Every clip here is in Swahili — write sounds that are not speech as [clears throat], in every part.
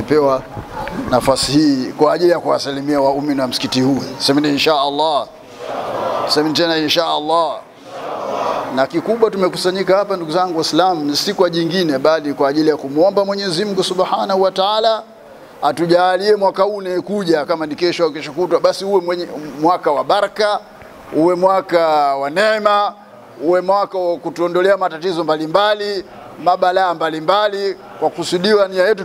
nimepewa nafasi hii kwa ajili ya kuwasalimia waumini wa msikiti huu. Semeni insha Allah, semeni tena insha Allah. Na kikubwa tumekusanyika hapa, ndugu zangu Waislamu, si kwa jingine, bali kwa ajili ya kumwomba Mwenyezi Mungu Subhanahu wa Ta'ala atujalie mwaka huu unayekuja, kama ni kesho au kesho kutwa, basi uwe mwenye, mwaka wa baraka, uwe mwaka wa neema, uwe mwaka wa kutuondolea matatizo mbalimbali, mabalaa mbalimbali, kwa kusudiwa nia yetu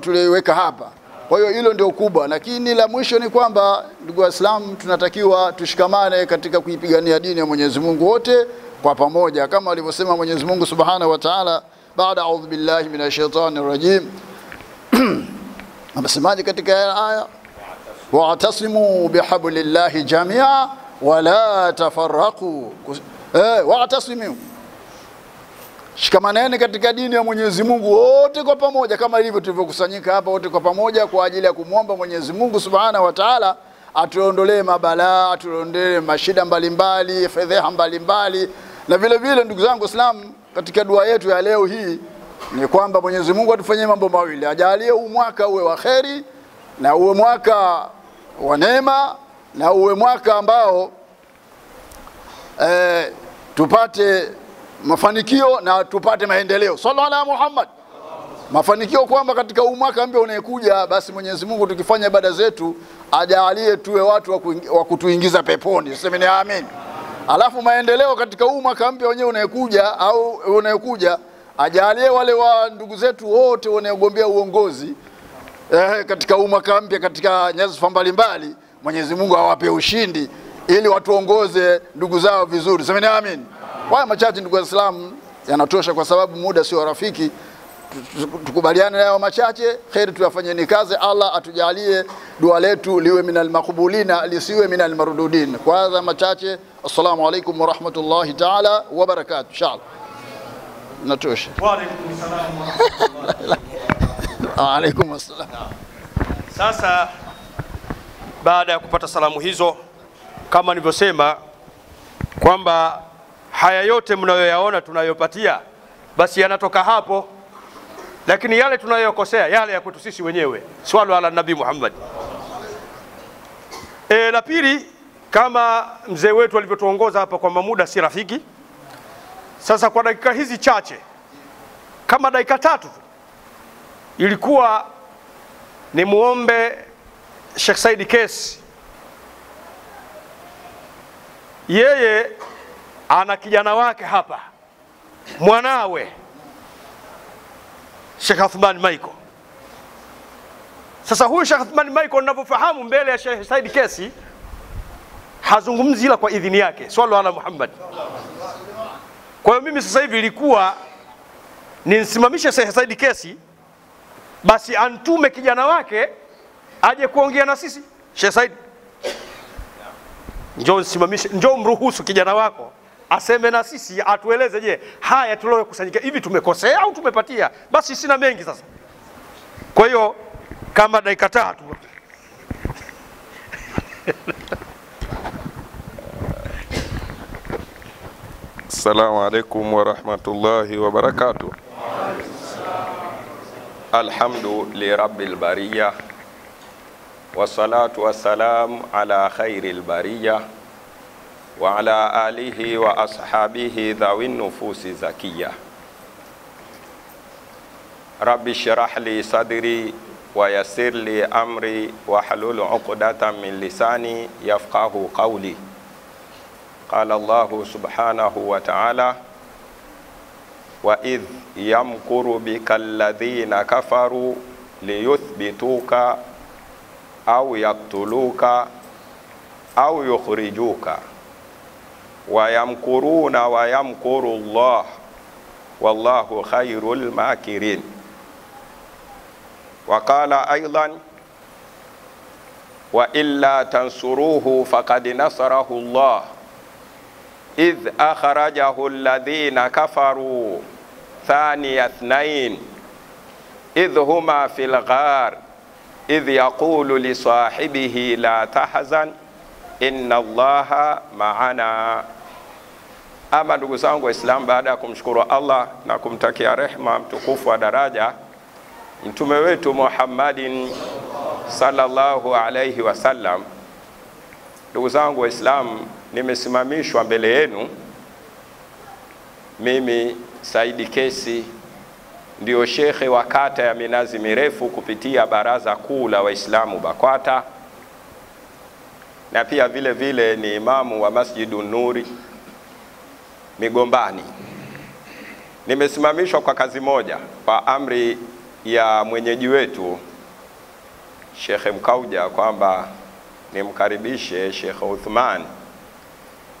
tulioiweka hapa. Kwa hiyo hilo ndio kubwa, lakini la mwisho ni kwamba ndugu Waislamu, tunatakiwa tushikamane katika kuipigania dini ya Mwenyezi Mungu wote kwa pamoja, kama alivyosema Mwenyezi Mungu Subhanahu wa Ta'ala, baada audhu billahi minashaitani rajim. [clears throat] Amesemaje katika aya? Wa'tasimu bihablillahi jamia wala tafarraqu. Eh, wa'tasimu shikamaneni katika dini ya Mwenyezi Mungu wote kwa pamoja, kama ilivyo tulivyokusanyika hapa wote kwa pamoja kwa ajili ya kumwomba Mwenyezi Mungu Subhanahu wa Ta'ala atuondolee mabalaa, atuondolee mashida mbalimbali, fedheha mbalimbali, na vile vile ndugu zangu Waislamu, katika dua yetu ya leo hii ni kwamba Mwenyezi Mungu atufanyie mambo mawili, ajalie huu mwaka uwe wa kheri na uwe mwaka wa neema na uwe mwaka ambao eh, tupate mafanikio na tupate maendeleo. Sallu ala Muhammad. Mafanikio kwamba katika huu mwaka mpya unayekuja, basi Mwenyezi Mungu tukifanya ibada zetu ajalie tuwe watu wa kutuingiza peponi. Semeni amin. Alafu maendeleo katika huu mwaka mpya wenyewe unayekuja au unayekuja ajalie wale wa ndugu zetu wote wanaogombea uongozi eh, katika huu mwaka mpya katika nyadhifa mbalimbali, Mwenyezi Mungu awape ushindi ili watuongoze ndugu zao vizuri. Semeni amin. Haya machache ndugu Waislamu yanatosha, kwa sababu muda sio rafiki. Tu- tu- Tukubaliane nayo machache, kheri tuyafanyeni kazi. Allah atujalie dua letu liwe minal makbulina lisiwe minal marududin. Kwa haya machache, assalamu alaikum warahmatullahi taala wabarakatu. Inshallah natosha. Waalaikum [laughs] assalam. Sasa baada ya kupata salamu hizo, kama nilivyosema kwamba haya yote mnayoyaona tunayopatia, basi yanatoka hapo, lakini yale tunayokosea yale ya kwetu sisi wenyewe. Swalu ala nabi Muhammad. E, la pili, kama mzee wetu alivyotuongoza hapa kwamba muda si rafiki, sasa kwa dakika hizi chache, kama dakika tatu tu, ilikuwa ni muombe Sheikh Saidi Kesi, yeye ana kijana wake hapa, mwanawe Sheikh Athman Michael. Sasa huyu Sheikh Athman Michael ninavyofahamu, mbele ya Sheikh Said Kesi hazungumzi ila kwa idhini yake, swalla ala Muhammad. Kwa hiyo mimi sasa hivi ilikuwa nimsimamishe Sheikh Said Kesi basi antume kijana wake aje kuongea na sisi. Sheikh Said, njoo simamishe, njoo mruhusu kijana wako aseme na sisi, atueleze, je, haya tuliokusanyika hivi tumekosea au tumepatia? Basi sina mengi sasa. Kwa hiyo kama dakika tatu [laughs] Assalamu alaikum warahmatullahi wabarakatuh. Alhamdu lirabbil bariya wassalatu wassalam ala khairil bariya وعلى آله وأصحابه ذوي النفوس زكية. رب اشرح لي صدري ويسر لي أمري وحلول عقدة من لساني يفقه قولي. قال الله سبحانه وتعالى وإذ يمكر بك الذين كفروا ليثبتوك أو يقتلوك أو يخرجوك. ويمكرون ويمكر الله. والله خير الماكرين. وقال أيضا وإلا تنصروه فقد نصره الله. إذ أخرجه الذين كفروا ثاني اثنين. إذ هما في الغار. إذ يقول لصاحبه لا تحزن إن الله معنا. Ama ndugu zangu Waislamu, baada ya kumshukuru Allah na kumtakia rehma mtukufu wa daraja, mtume wetu Muhammadin sallallahu alaihi wasallam. Ndugu zangu Waislamu, nimesimamishwa mbele yenu mimi Saidi Kesi, ndio shekhe wa kata ya Minazi Mirefu kupitia Baraza Kuu la Waislamu BAKWATA, na pia vile vile ni imamu wa Masjidu Nuri Migombani. Nimesimamishwa kwa kazi moja kwa amri ya mwenyeji wetu Shekhe Mkauja kwamba nimkaribishe Shekhe Uthman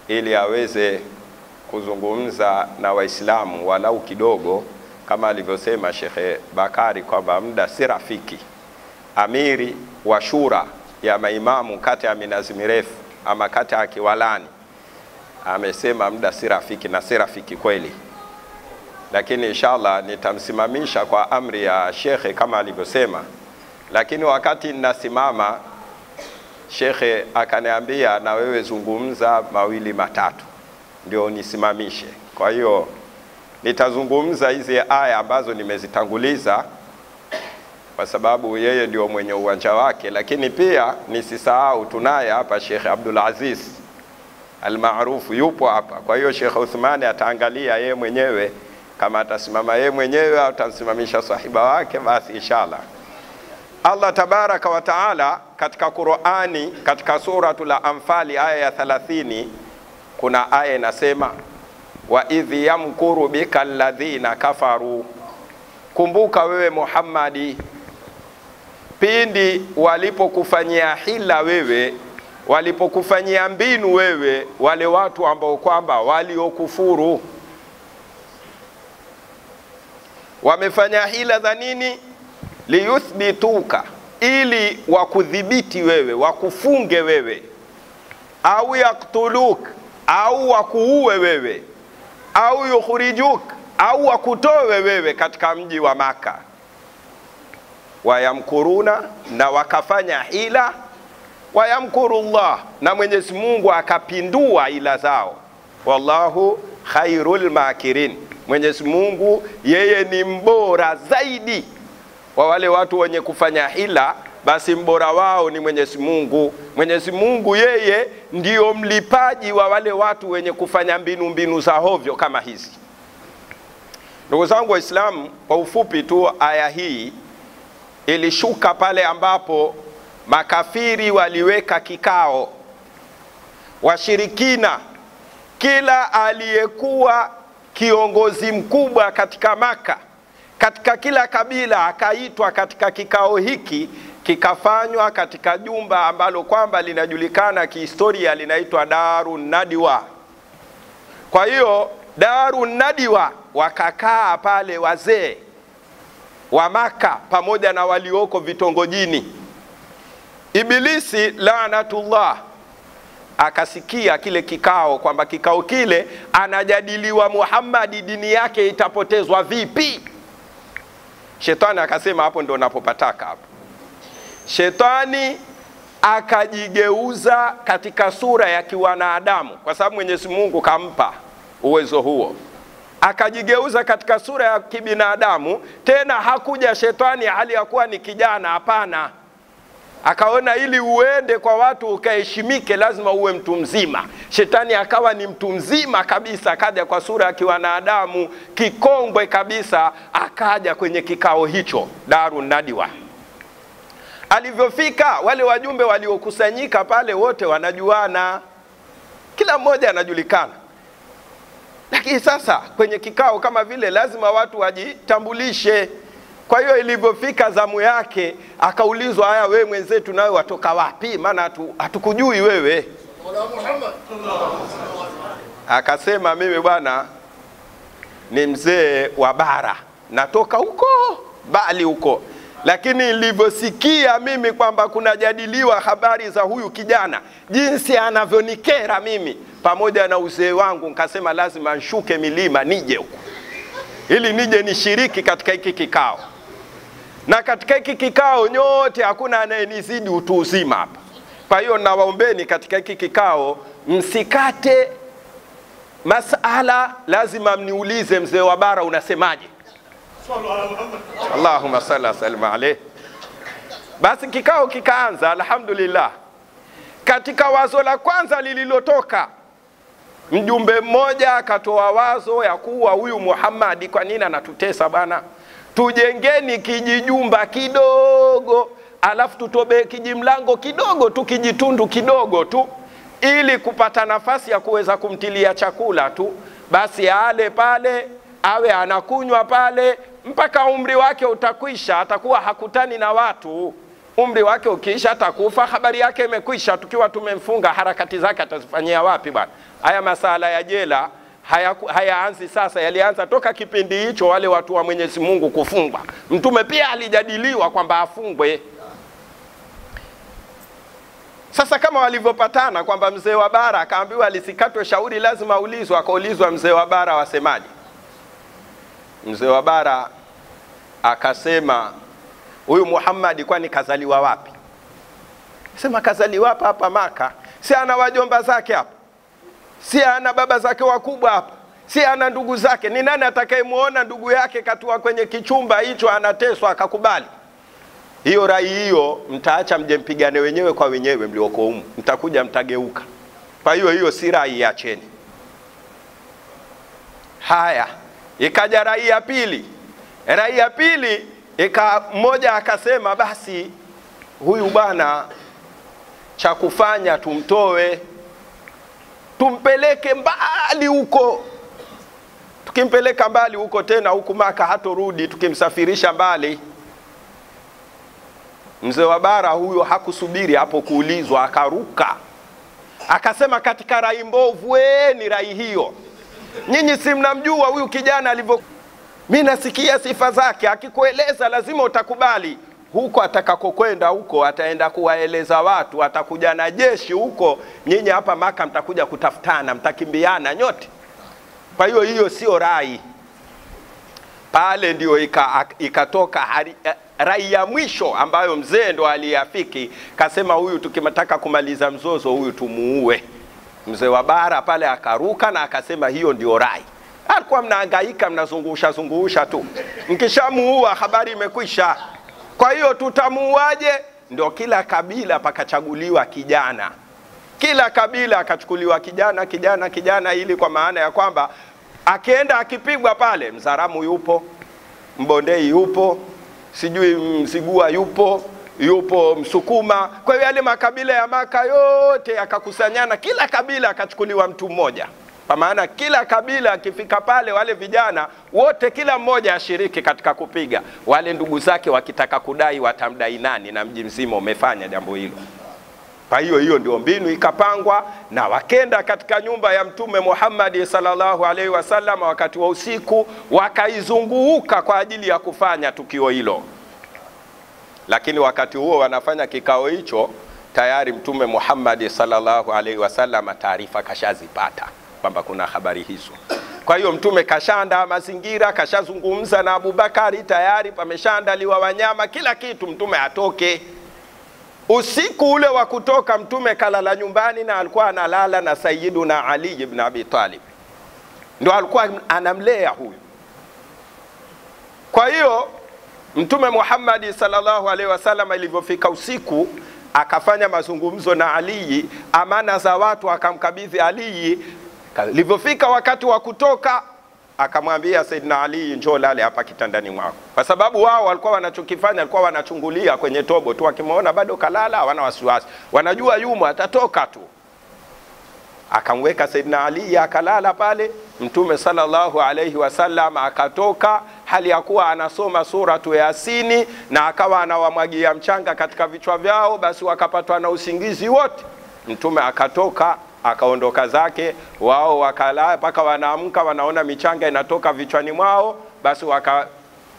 ili aweze kuzungumza na Waislamu walau kidogo, kama alivyosema Shekhe Bakari kwamba muda si rafiki. Amiri wa shura ya maimamu kata ya Minazi Mirefu ama kata ya Kiwalani amesema muda si rafiki, na si rafiki kweli, lakini inshallah nitamsimamisha kwa amri ya shekhe kama alivyosema. Lakini wakati ninasimama, shekhe akaniambia, na wewe zungumza mawili matatu ndio nisimamishe. Kwa hiyo nitazungumza hizi aya ambazo nimezitanguliza kwa sababu yeye ndio mwenye uwanja wake, lakini pia nisisahau tunaye hapa Sheikh Abdul Aziz almaarufu yupo hapa. Kwa hiyo Sheikh Uthmani ataangalia yeye mwenyewe kama atasimama yeye mwenyewe au atamsimamisha sahiba wake, basi inshallah. Allah tabaraka wa taala katika Qurani katika suratul Anfali aya ya 30 kuna aya inasema wa idh yamkuru bika alladhina kafaru, kumbuka wewe Muhammadi, pindi walipokufanyia hila wewe, walipokufanyia mbinu wewe, wale watu ambao kwamba waliokufuru wamefanya hila za nini? liyuthbituka, ili wakudhibiti wewe, wakufunge wewe, au yaktuluk, au wakuue wewe, au yukhrijuk, au wakutowe wewe katika mji wa Maka. Wayamkuruna, na wakafanya hila. Wayamkuru llah, na Mwenyezi Mungu akapindua ila zao. Wallahu khairul makirin, Mwenyezi Mungu yeye ni mbora zaidi wa wale watu wenye kufanya hila, basi mbora wao ni Mwenyezi Mungu. Mwenyezi Mungu yeye ndio mlipaji wa wale watu wenye kufanya mbinu mbinu za hovyo kama hizi. Ndugu zangu Waislamu, kwa ufupi tu, aya hii ilishuka pale ambapo makafiri waliweka kikao, washirikina, kila aliyekuwa kiongozi mkubwa katika Maka katika kila kabila akaitwa katika kikao hiki, kikafanywa katika jumba ambalo kwamba linajulikana kihistoria linaitwa Daru Nadiwa. Kwa hiyo Daru Nadiwa wakakaa pale wazee wa Maka pamoja na walioko vitongojini. Ibilisi laanatullah akasikia kile kikao kwamba kikao kile anajadiliwa Muhammadi, dini yake itapotezwa vipi? Shetani akasema hapo ndo napopataka hapo. Shetani akajigeuza katika sura ya kiwanadamu, kwa sababu Mwenyezi Mungu kampa uwezo huo, akajigeuza katika sura ya kibinadamu. Tena hakuja shetani hali ya kuwa ni kijana, hapana. Akaona ili uende kwa watu ukaheshimike, lazima uwe mtu mzima. Shetani akawa ni mtu mzima kabisa, akaja kwa sura ya kiwanadamu, kikongwe kabisa, akaja kwenye kikao hicho Daru Nadiwa. Alivyofika, wale wajumbe waliokusanyika pale wote wanajuana, kila mmoja anajulikana. Lakini sasa kwenye kikao kama vile lazima watu wajitambulishe. Kwa hiyo ilivyofika zamu yake akaulizwa, haya, wewe mwenzetu, nawe watoka wapi? Maana hatu, hatukujui wewe. Akasema, mimi bwana ni mzee wa bara, natoka huko Bali huko, lakini nilivyosikia mimi kwamba kunajadiliwa habari za huyu kijana, jinsi anavyonikera mimi pamoja na uzee wangu, nikasema lazima nshuke milima nije huko ili nije nishiriki katika hiki kikao na katika hiki kikao nyote hakuna anayenizidi utu uzima hapa. Kwa hiyo nawaombeni katika hiki kikao msikate masala, lazima mniulize, mzee wa bara unasemaje? Allahumma salli wasallim alayhi. Basi kikao kikaanza, alhamdulillah. Katika wazo la kwanza lililotoka, mjumbe mmoja akatoa wazo ya kuwa huyu Muhammadi, kwa nini anatutesa bwana? Tujengeni kijijumba kidogo, alafu tutobe kijimlango kidogo tu, kijitundu kidogo tu, ili kupata nafasi ya kuweza kumtilia chakula tu, basi ale pale, awe anakunywa pale mpaka umri wake utakwisha, atakuwa hakutani na watu. Umri wake ukiisha, atakufa, habari yake imekwisha. Tukiwa tumemfunga, harakati zake atazifanyia wapi bwana? Haya masala ya jela hayaku- haya sasa, yalianza toka kipindi hicho, wale watu wa Mwenyezi Mungu kufungwa. Mtume pia alijadiliwa kwamba afungwe. Sasa kama walivyopatana kwamba mzee wa bara akaambiwa lisikatwe shauri, lazima aulizwe. Akaulizwa mzee wa bara wasemaje? Mzee wa bara akasema huyu Muhammad kwani kazaliwa wapi? Sema kazaliwa hapa hapa Maka, si ana wajomba zake hapa, si ana baba zake wakubwa hapa, si ana ndugu zake. Ni nani atakayemwona ndugu yake katua kwenye kichumba hicho anateswa akakubali? Hiyo rai hiyo mtaacha mje mpigane wenyewe kwa wenyewe mlioko humu, mtakuja mtageuka. Kwa hiyo hiyo si rai, acheni. Haya, ikaja rai ya pili. Rai ya pili ika mmoja akasema, basi huyu bwana cha kufanya tumtoe, tumpeleke mbali huko. Tukimpeleka mbali huko tena huku Maka hatorudi, tukimsafirisha mbali. Mzee wa bara huyo hakusubiri hapo kuulizwa, akaruka akasema, katika rai mbovu, we ni rai hiyo Nyinyi si mnamjua huyu kijana alivyo. Mi nasikia sifa zake, akikueleza lazima utakubali. Huko atakakokwenda huko, ataenda kuwaeleza watu, atakuja na jeshi huko. Nyinyi hapa Maka mtakuja kutafutana, mtakimbiana nyote. Kwa hiyo hiyo sio rai. Pale ndio ika- ikatoka hari- eh, rai ya mwisho ambayo mzee ndo aliafiki, kasema huyu tukimtaka kumaliza mzozo huyu tumuue. Mzee wa bara pale akaruka na akasema hiyo ndio rai. Alikuwa mnahangaika mnazungusha zungusha tu, mkishamuua habari imekwisha. Kwa hiyo tutamuuaje? Ndio kila kabila pakachaguliwa kijana, kila kabila akachukuliwa kijana kijana kijana, ili kwa maana ya kwamba akienda akipigwa pale, Mzaramu yupo, Mbondei yupo, sijui Mzigua yupo yupo Msukuma. Kwa hiyo yale makabila ya Maka yote yakakusanyana, kila kabila akachukuliwa mtu mmoja, kwa maana kila kabila akifika pale, wale vijana wote, kila mmoja ashiriki katika kupiga. Wale ndugu zake wakitaka kudai, watamdai nani? Na mji mzima umefanya jambo hilo. Kwa hiyo hiyo ndio mbinu ikapangwa, na wakenda katika nyumba ya Mtume Muhammad sallallahu alaihi wasallam wakati wa usiku, wakaizunguka kwa ajili ya kufanya tukio hilo lakini wakati huo wanafanya kikao hicho, tayari Mtume Muhammad sallallahu alaihi wasallam taarifa kashazipata kwamba kuna habari hizo. Kwa hiyo Mtume kashaandaa mazingira, kashazungumza na Abubakari, tayari pameshaandaliwa wanyama, kila kitu, Mtume atoke. Usiku ule wa kutoka, Mtume kalala nyumbani na alikuwa analala na Sayyiduna Ali ibn Abi Talib, ndo alikuwa anamlea huyu. Kwa hiyo Mtume Muhammad sallallahu alaihi wasallam ilivyofika usiku akafanya mazungumzo na Ali, amana za watu akamkabidhi Ali. Ilivyofika wakati wa kutoka, akamwambia Saidina Ali, njoo lale hapa kitandani mwako, kwa sababu wao walikuwa wanachokifanya, walikuwa wanachungulia kwenye tobo tu, wakimwona bado kalala, hawana wasiwasi, wanajua yumo atatoka tu. Akamweka Saidina Ali akalala pale. Mtume sallallahu alaihi wasallam akatoka hali ya kuwa anasoma suratu Yasini na akawa anawamwagia mchanga katika vichwa vyao, basi wakapatwa na usingizi wote. Mtume akatoka akaondoka zake, wao wakala mpaka wanaamka, wanaona michanga inatoka vichwani mwao, basi waka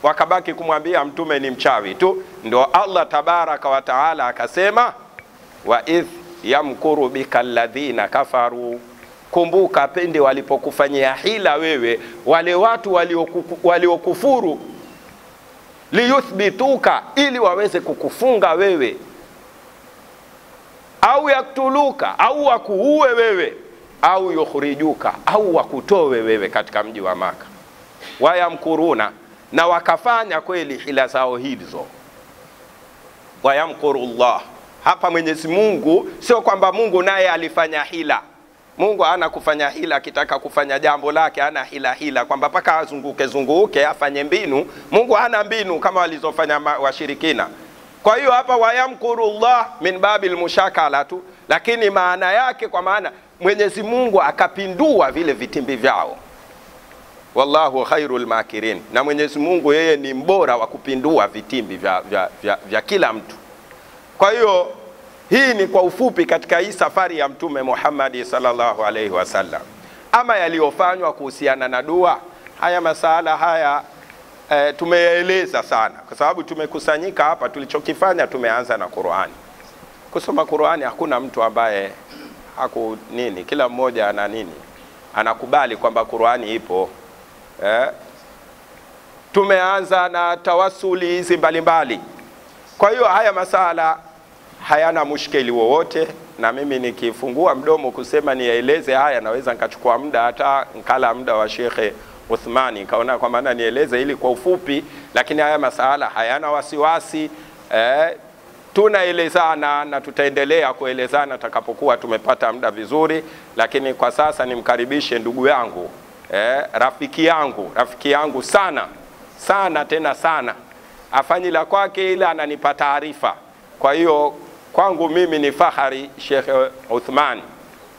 wakabaki kumwambia mtume ni mchawi tu. Ndo Allah tabaraka wa taala akasema, wa idh yamkuru bika alladhina kafaru Kumbuka pende walipokufanyia hila wewe wale watu waliokufuru, liyuthbituka, ili waweze kukufunga wewe, au yaktuluka, au wakuue wewe, au yukhrijuka, au wakutowe wewe katika mji wa Maka. Wayamkuruna, na wakafanya kweli hila zao hizo. Wayamkuru llah hapa mwenyezi mungu sio kwamba mungu naye alifanya hila. Mungu ana kufanya hila akitaka kufanya jambo lake ana hila hila. Kwamba mpaka azunguke zunguke afanye mbinu. Mungu hana mbinu kama walizofanya washirikina kwa hiyo hapa wayamkuru llah min babil mushakala tu. Lakini maana yake kwa maana mwenyezi mungu akapindua vile vitimbi vyao. Wallahu khairul makirin, na mwenyezi mungu yeye ni mbora wa kupindua vitimbi vya, vya, vya, vya kila mtu. Kwa hiyo hii ni kwa ufupi katika hii safari ya mtume Muhammad sallallahu alaihi wasallam ama yaliyofanywa kuhusiana na dua. Haya masala haya e, tumeyaeleza sana. Kwa sababu tumekusanyika hapa tulichokifanya tumeanza na qurani. Kusoma qurani hakuna mtu ambaye haku nini kila mmoja ana nini anakubali kwamba qurani ipo. Eh, tumeanza na tawasuli hizi mbalimbali. Kwa hiyo haya masala hayana mushkeli wowote na mimi nikifungua mdomo kusema niyaeleze haya naweza nikachukua muda hata nkala muda wa shekhe uthmani nikaona kwa maana nieleze ili kwa ufupi lakini haya masala hayana wasiwasi eh, tunaelezana na tutaendelea kuelezana takapokuwa tumepata muda vizuri lakini kwa sasa nimkaribishe ndugu yangu eh, rafiki yangu rafiki yangu sana sana tena sana. Afanyi la kwake ila ananipa taarifa. Kwa hiyo kwangu mimi ni fahari Sheikh Uthman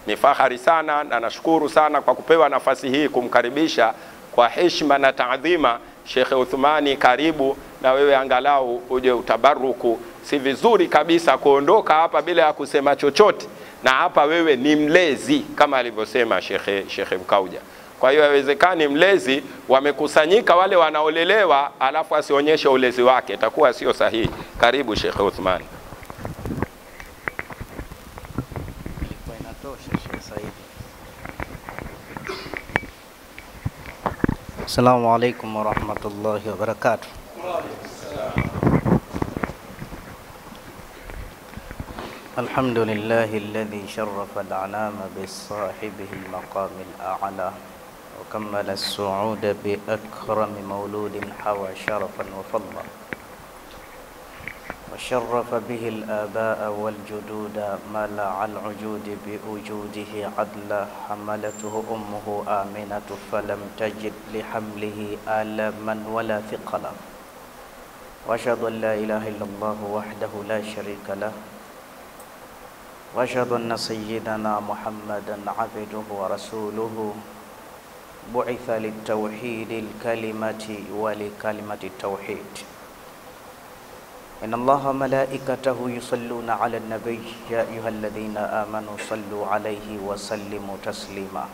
ni fahari sana na nashukuru sana kwa kupewa nafasi hii kumkaribisha kwa heshima na taadhima Shekhe Uthmani karibu na wewe angalau uje utabaruku. Si vizuri kabisa kuondoka hapa bila ya kusema chochote. Na hapa wewe ni mlezi kama alivyosema Shekhe, Sheikh Mkauja. Kwa hiyo haiwezekani mlezi wamekusanyika wale wanaolelewa alafu asionyeshe ulezi wake. Itakuwa sio sahihi. Karibu Shekhe Uthman Assalamu alaikum warahmatullahi wabarakatuh. الحمد لله الذي شرف الأنام بصاحبه المقام الأعلى وكمل السعود بأكرم مولود حوى شرفا وفضلا وشرف به الآباء والجدود ملع العجود بوجوده عدلا حملته أمه آمنة فلم تجد لحمله آلما ولا ثقلا. وأشهد أن لا إله إلا الله وحده لا شريك له. وأشهد أن سيدنا محمدا عبده ورسوله. بعث للتوحيد الكلمة ولكلمة التوحيد. إن الله ملائكته يصلون على النبي يا أيها الذين آمنوا صلوا عليه وسلموا تسليما.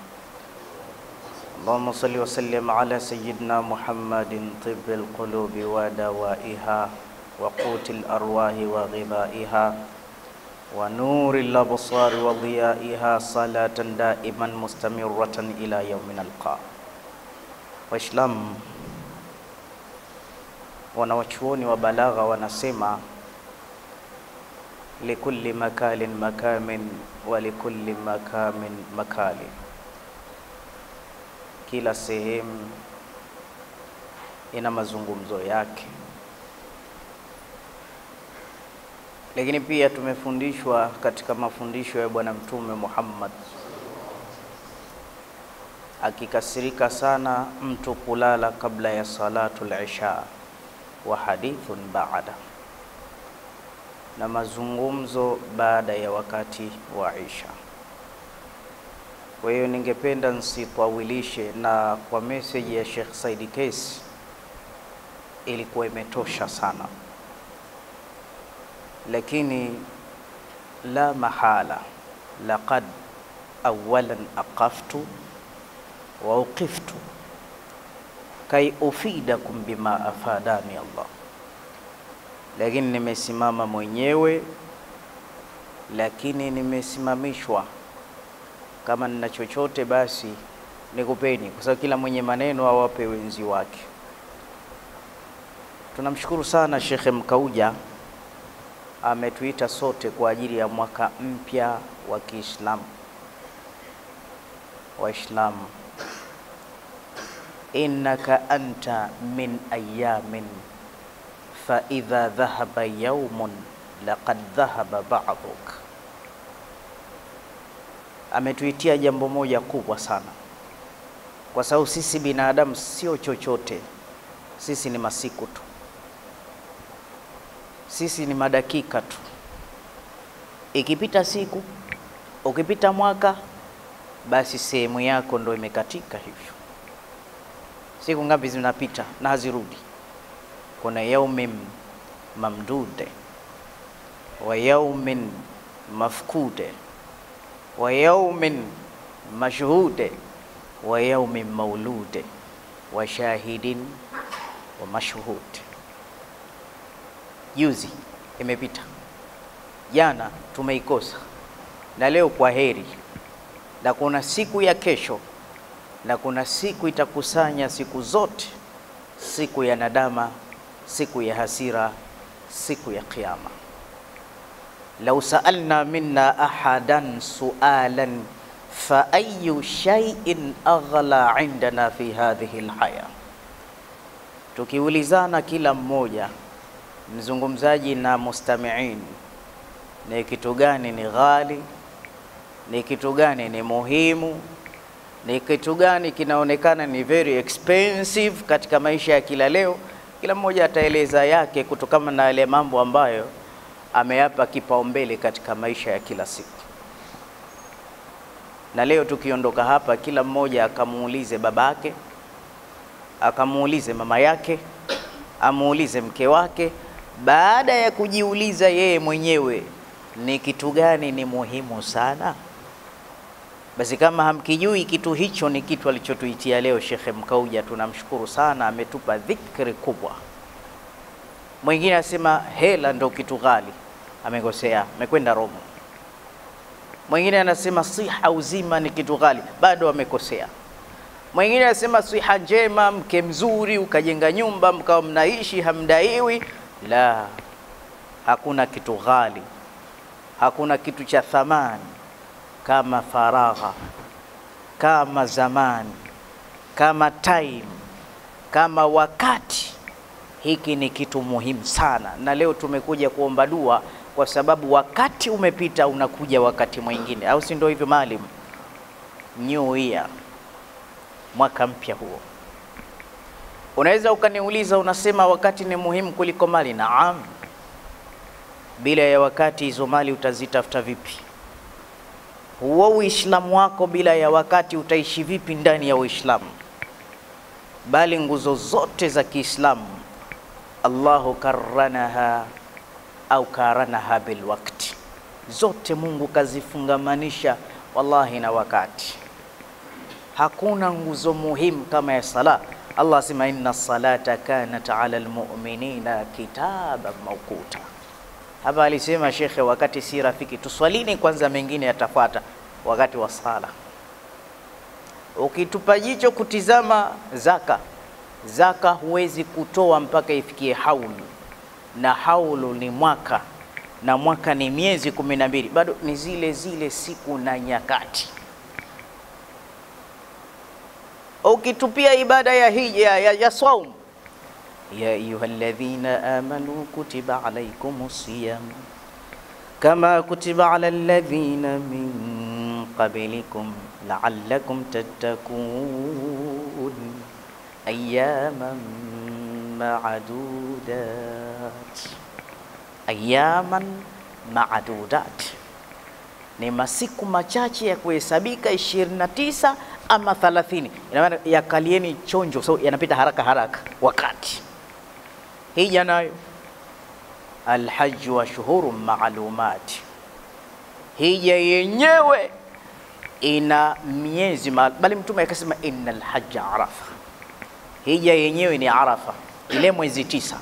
اللهم صل وسلم على سيدنا محمد طب القلوب ودوائها وقوت الأرواح وغذائها ونور الأبصار وضيائها صلاة دائما مستمرة إلى يوم نلقاه. Waislamu wanawachuoni wa balagha wanasema likulli makalin makamin wa likulli makamin makali, kila sehemu ina mazungumzo yake. Lakini pia tumefundishwa katika mafundisho ya Bwana Mtume Muhammad akikasirika sana mtu kulala kabla ya salatul isha wa hadithun baada, na mazungumzo baada ya wakati wa isha. Kwa hiyo ningependa nsitwawilishe, na kwa meseji ya Sheikh Said Kesi ilikuwa imetosha sana, lakini la mahala, laqad awalan aqaftu wa uqiftu kai ufidakum bima afadani Allah, lakini nimesimama mwenyewe, lakini nimesimamishwa. Kama nina chochote basi nikupeni, kwa sababu kila mwenye maneno awape wenzi wake. Tunamshukuru sana Shekhe Mkauja ametuita sote kwa ajili ya mwaka mpya wa Kiislamu. Waislamu innaka anta min ayamin fa idha dhahaba yaumun laqad dhahaba ba'duk. Ametuitia jambo moja kubwa sana, kwa sababu sisi binadamu sio chochote, sisi ni masiku tu, sisi ni madakika tu. Ikipita siku, ukipita mwaka, basi sehemu yako ndo imekatika hivyo. Siku ngapi zinapita? Na hazirudi? Kuna yaumin mamdude. Wa yaumin mafkude. Wa yaumin mashhude wa yaumin maulude. Wa shahidin wa mashhud. Juzi imepita, jana tumeikosa, na leo kwa heri, na kuna siku ya kesho, na kuna siku itakusanya siku zote, siku ya nadama, siku ya hasira, siku ya Kiyama. Lau saalna minna ahadan sualan fa ayu shay'in aghla indana fi hadhihi alhaya, tukiulizana kila mmoja mzungumzaji na mustamiin, ni kitu gani ni ghali, ni kitu gani ni muhimu, ni kitu gani kinaonekana ni very expensive katika maisha ya kila leo, kila mmoja ataeleza yake kutokana na yale mambo ambayo ameyapa kipaumbele katika maisha ya kila siku. Na leo tukiondoka hapa, kila mmoja akamuulize babake, akamuulize mama yake, amuulize mke wake, baada ya kujiuliza yeye mwenyewe ni kitu gani ni muhimu sana. Basi kama hamkijui kitu hicho, ni kitu alichotuitia leo Shekhe Mkauja, tunamshukuru sana, ametupa dhikri kubwa. Mwingine asema hela ndo kitu ghali, amekosea, amekwenda Roma. Mwingine anasema siha uzima ni kitu ghali, bado amekosea. Mwingine anasema siha njema, mke mzuri, ukajenga nyumba mkawa mnaishi hamdaiwi. La, hakuna kitu ghali, hakuna kitu cha thamani kama faragha, kama zamani, kama time, kama wakati. Hiki ni kitu muhimu sana, na leo tumekuja kuomba dua kwa sababu wakati umepita, unakuja wakati mwingine, au si ndio hivyo maalim? New year, mwaka mpya huo. Unaweza ukaniuliza, unasema wakati ni muhimu kuliko mali. Naam, bila ya wakati hizo mali utazitafuta vipi? Huo Uislamu wako bila ya wakati utaishi vipi ndani ya Uislamu? Bali nguzo zote za Kiislamu Allahu karanaha au karanaha bilwakti, zote Mungu kazifungamanisha wallahi na wakati. Hakuna nguzo muhimu kama ya sala. Allah asema inna salata kanat ala almu'minina kitaba mawquta. Hapa alisema shekhe, wakati si rafiki, tuswalini kwanza, mengine yatafuata wakati wa sala. Ukitupa jicho kutizama zaka, zaka huwezi kutoa mpaka ifikie haulu, na haulu ni mwaka, na mwaka ni miezi kumi na mbili, bado ni zile zile siku na nyakati. Ukitupia ibada ya hija ya, ya saum ya ayuha alladhina amanu kutiba alaykumus siyam kama kutiba ala alladhina min qablikum la'allakum tattaqun ayyaman ma'dudat. Ayyaman ma'dudat ni masiku machache ya kuhesabika 29 ama 30. Ina maana yakalieni chonjo, so yanapita haraka haraka wakati. Hija nayo. Alhaju ashhuru maalumati, hija yenyewe ina miezi maalum, bali Mtume akasema innal hajja arafa, hija yenyewe ni Arafa, ile mwezi tisa.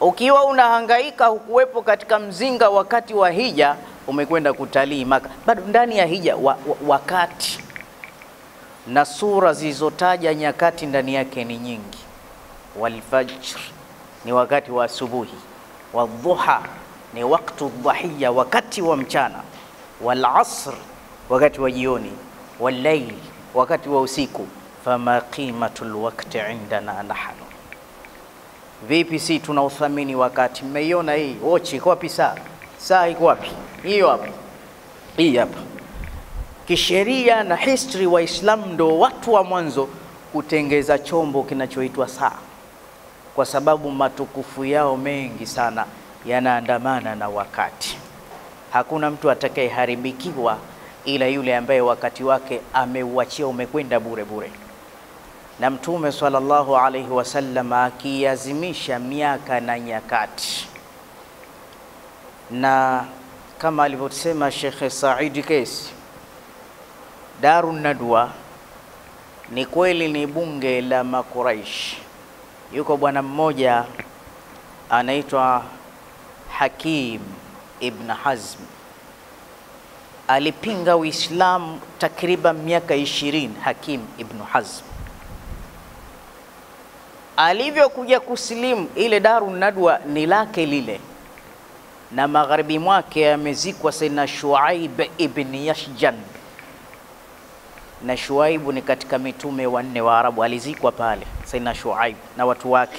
Ukiwa unahangaika hukuwepo katika mzinga wakati wa hija, umekwenda kutalii Maka, bado ndani ya hija wa, wa, wakati. Na sura zilizotaja nyakati ndani yake ni nyingi. Walfajr ni wakati wa asubuhi, wadhuha ni waktu dhahiya, wakati wa mchana, walasr wakati wa jioni, wallail wakati wa usiku, fama qimatu lwakti indana nahnu, vipi si tuna uthamini wakati? Mmeiona hii wochi iko wapi? Saa saa iko wapi? Hiyo hapa, hii hapa. Kisheria na history, Waislamu ndo watu wa mwanzo kutengeza chombo kinachoitwa saa, kwa sababu matukufu yao mengi sana yanaandamana na wakati. Hakuna mtu atakayeharibikiwa ila yule ambaye wakati wake ameuachia umekwenda bure bure. Na Mtume sallallahu alaihi wasallam akiazimisha miaka na nyakati, na kama alivyosema Shekhe Saidi Kesi, Darun Nadwa ni kweli ni bunge la Makuraish. Yuko bwana mmoja anaitwa Hakim Ibn Hazm alipinga Uislamu takriban miaka ishirini. Hakim Ibn Hazm alivyokuja kusilimu, ile daru Nadwa ni lake lile, na magharibi mwake amezikwa Sayyidina Shuaib ibn Yashjan, na Shuaibu ni katika mitume wanne wa Arabu, alizikwa pale Saidina Shuaib na watu wake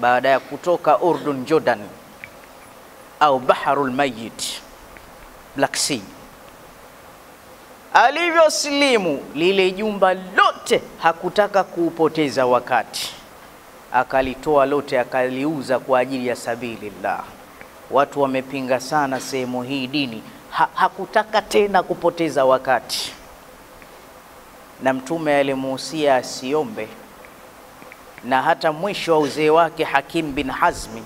baada ya kutoka Urdun, Jordan au Baharul Mayit, Black Sea. Alivyosilimu lile jumba lote hakutaka kuupoteza wakati, akalitoa lote akaliuza kwa ajili ya sabilillah. Watu wamepinga sana sehemu hii dini ha, hakutaka tena kupoteza wakati, na Mtume alimuhusia asiombe, na hata mwisho wa uzee wake Hakim bin Hazmi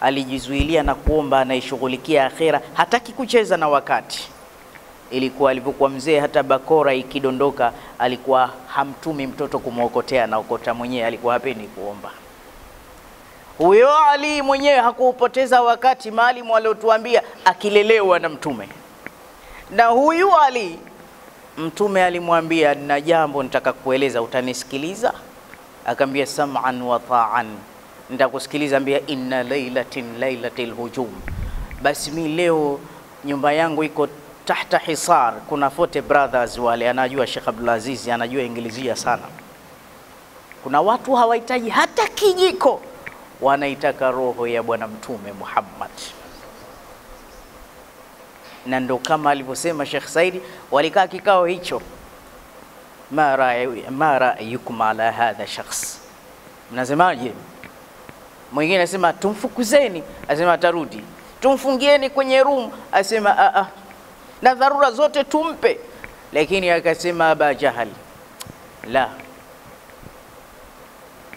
alijizuilia na kuomba, anaishughulikia akhira hataki kucheza na wakati ilikuwa alivyokuwa mzee, hata bakora ikidondoka alikuwa hamtumi mtoto kumwokotea, anaokota mwenyewe, alikuwa hapendi kuomba. Huyo Ali mwenyewe hakupoteza wakati, maalimu aliotuambia akilelewa na Mtume. Na huyu Ali Mtume alimwambia, na jambo nitaka kueleza, utanisikiliza? Akaambia, sam'an wa ta'an, nitakusikiliza. Ambia, inna lailatin lailatil hujum, basi mi leo nyumba yangu iko tahta hisar. Kuna Forte Brothers wale, anajua Sheikh Abdulaziz, anajua Ingilizia sana. Kuna watu hawahitaji hata kijiko, wanaitaka roho ya Bwana Mtume Muhammad, na ndo kama alivyosema Sheikh Saidi, walikaa kikao hicho, mara ra'yukum ala hadha shakhs, mnasemaje? Mwingine anasema tumfukuzeni, asema atarudi. Tumfungieni kwenye room, asema a a na dharura zote tumpe, lakini akasema Aba Jahali, la,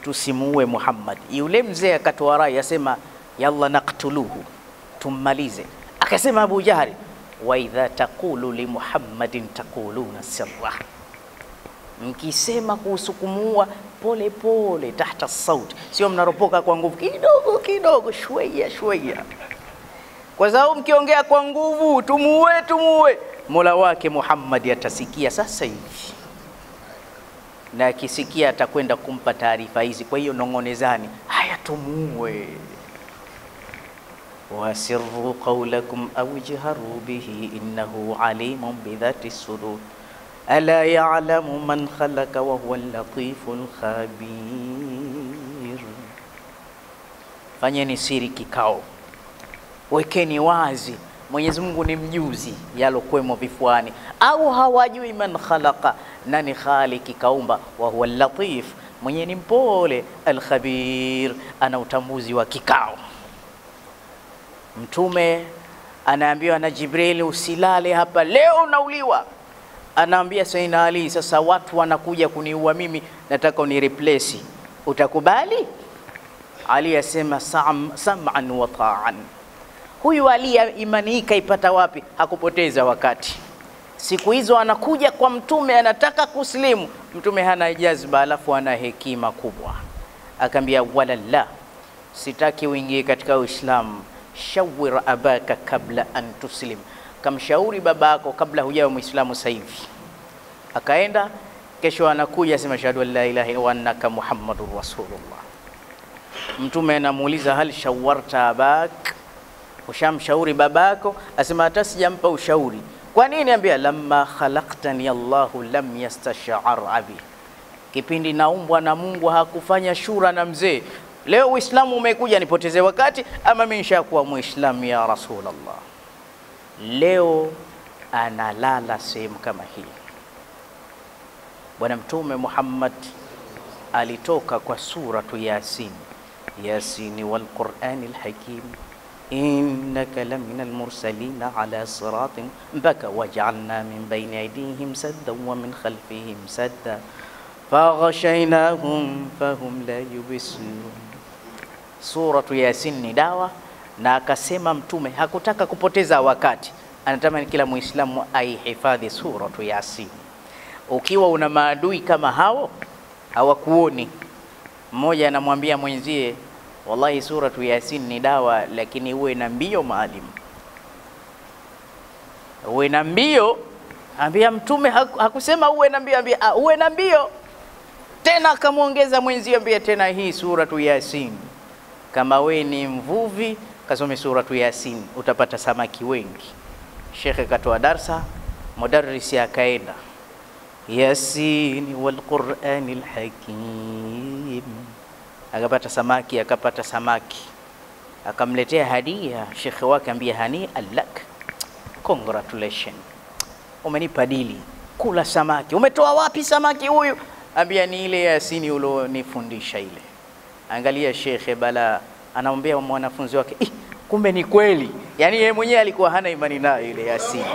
tusimuue Muhammad. Yule mzee akatoa rai, asema yalla naktuluhu, tummalize. Akasema Abu Jahali, wa idha taqulu li Muhammadin taquluna sirra, mkisema kuhusu kumuua pole pole, tahta sauti, sio mnaropoka kwa nguvu, kidogo kidogo, shweya shweya kwa sababu mkiongea kwa nguvu, tumuue tumuue, mola wake muhammadi atasikia sasa hivi, na akisikia atakwenda kumpa taarifa hizi. Kwa hiyo nong'onezani, haya tumuue. Qawlakum au jharu bihi innahu alimun bidhati sudur ala ya'lamu man khalaqa wa huwa al-latiful khabir. Fanyeni siri kikao. Wekeni wazi, Mwenyezi Mungu ni mjuzi yalokwemo vifuani, au hawajui man khalaqa, nani khaliki kaumba, wa huwa latif, mwenye ni mpole, alkhabir, ana utambuzi wa kikao. Mtume anaambiwa na Jibril, usilale hapa leo, unauliwa. Anaambia Sayyidina Ali, sasa watu wanakuja kuniua mimi, nataka unireplace, utakubali? Ali asema sam, sam'an wa ta'an Huyu Ali imani hii kaipata wapi? Hakupoteza wakati. Siku hizo anakuja kwa Mtume, anataka kuslimu. Mtume hana jazba, alafu ana hekima kubwa, akaambia wala la, sitaki uingie katika Uislamu. Shawir abaka kabla an tuslim, kamshauri baba yako kabla hujawa Muislamu sasa hivi. Akaenda kesho, anakuja asema shahadu an la ilaha illa annaka muhammadur rasulullah. Mtume anamuuliza hal shawarta abak Ushamshauri babako? Asema hata sijampa ushauri. Kwa nini? Ambia lamma khalaqtani Allahu lam yastash'ar abi, kipindi naumbwa na Mungu hakufanya shura na mzee. Leo Uislamu umekuja nipoteze wakati, ama mimi nishakuwa Muislamu ya Rasulullah. Leo analala sehemu kama hii. Bwana Mtume Muhammad alitoka kwa suratu Yasin, Yasini wal Qur'anil Hakim innaka lamina almursalina ala siratin mpaka waj'alna min bayni aydihim saddan wa min khalfihim sadda faghashaynahum fahum la. Suratu Yasin ni dawa, na akasema Mtume hakutaka kupoteza wakati, anatamani kila Muislamu aihifadhi suratu Yasin. Ukiwa una maadui kama hao hawakuoni, mmoja anamwambia mwenzie, wallahi suratu Yasin ni dawa, lakini uwe na mbio maalim, uwe na mbio. Ambia Mtume hakusema uwe na mbio, ambia "Ah, uwe na mbio tena. Akamwongeza mwenzie, ambia tena hii suratu Yasin, kama we ni mvuvi kasome suratu Yasin, utapata samaki wengi. Shekhe katoa darsa, mudarrisi akaenda Yasin wal Qur'anil Hakim, akapata samaki, akapata samaki, akamletea hadia shekhe wake, ambia hani alak, congratulation, umenipa dili, kula samaki. Umetoa wapi samaki huyu? Ambia ni ile Yasini ulionifundisha ile. Angalia shekhe bala, anamwambia mwanafunzi wake eh, kumbe ni kweli. Yani yeye mwenyewe alikuwa hana imani nayo ile Yasini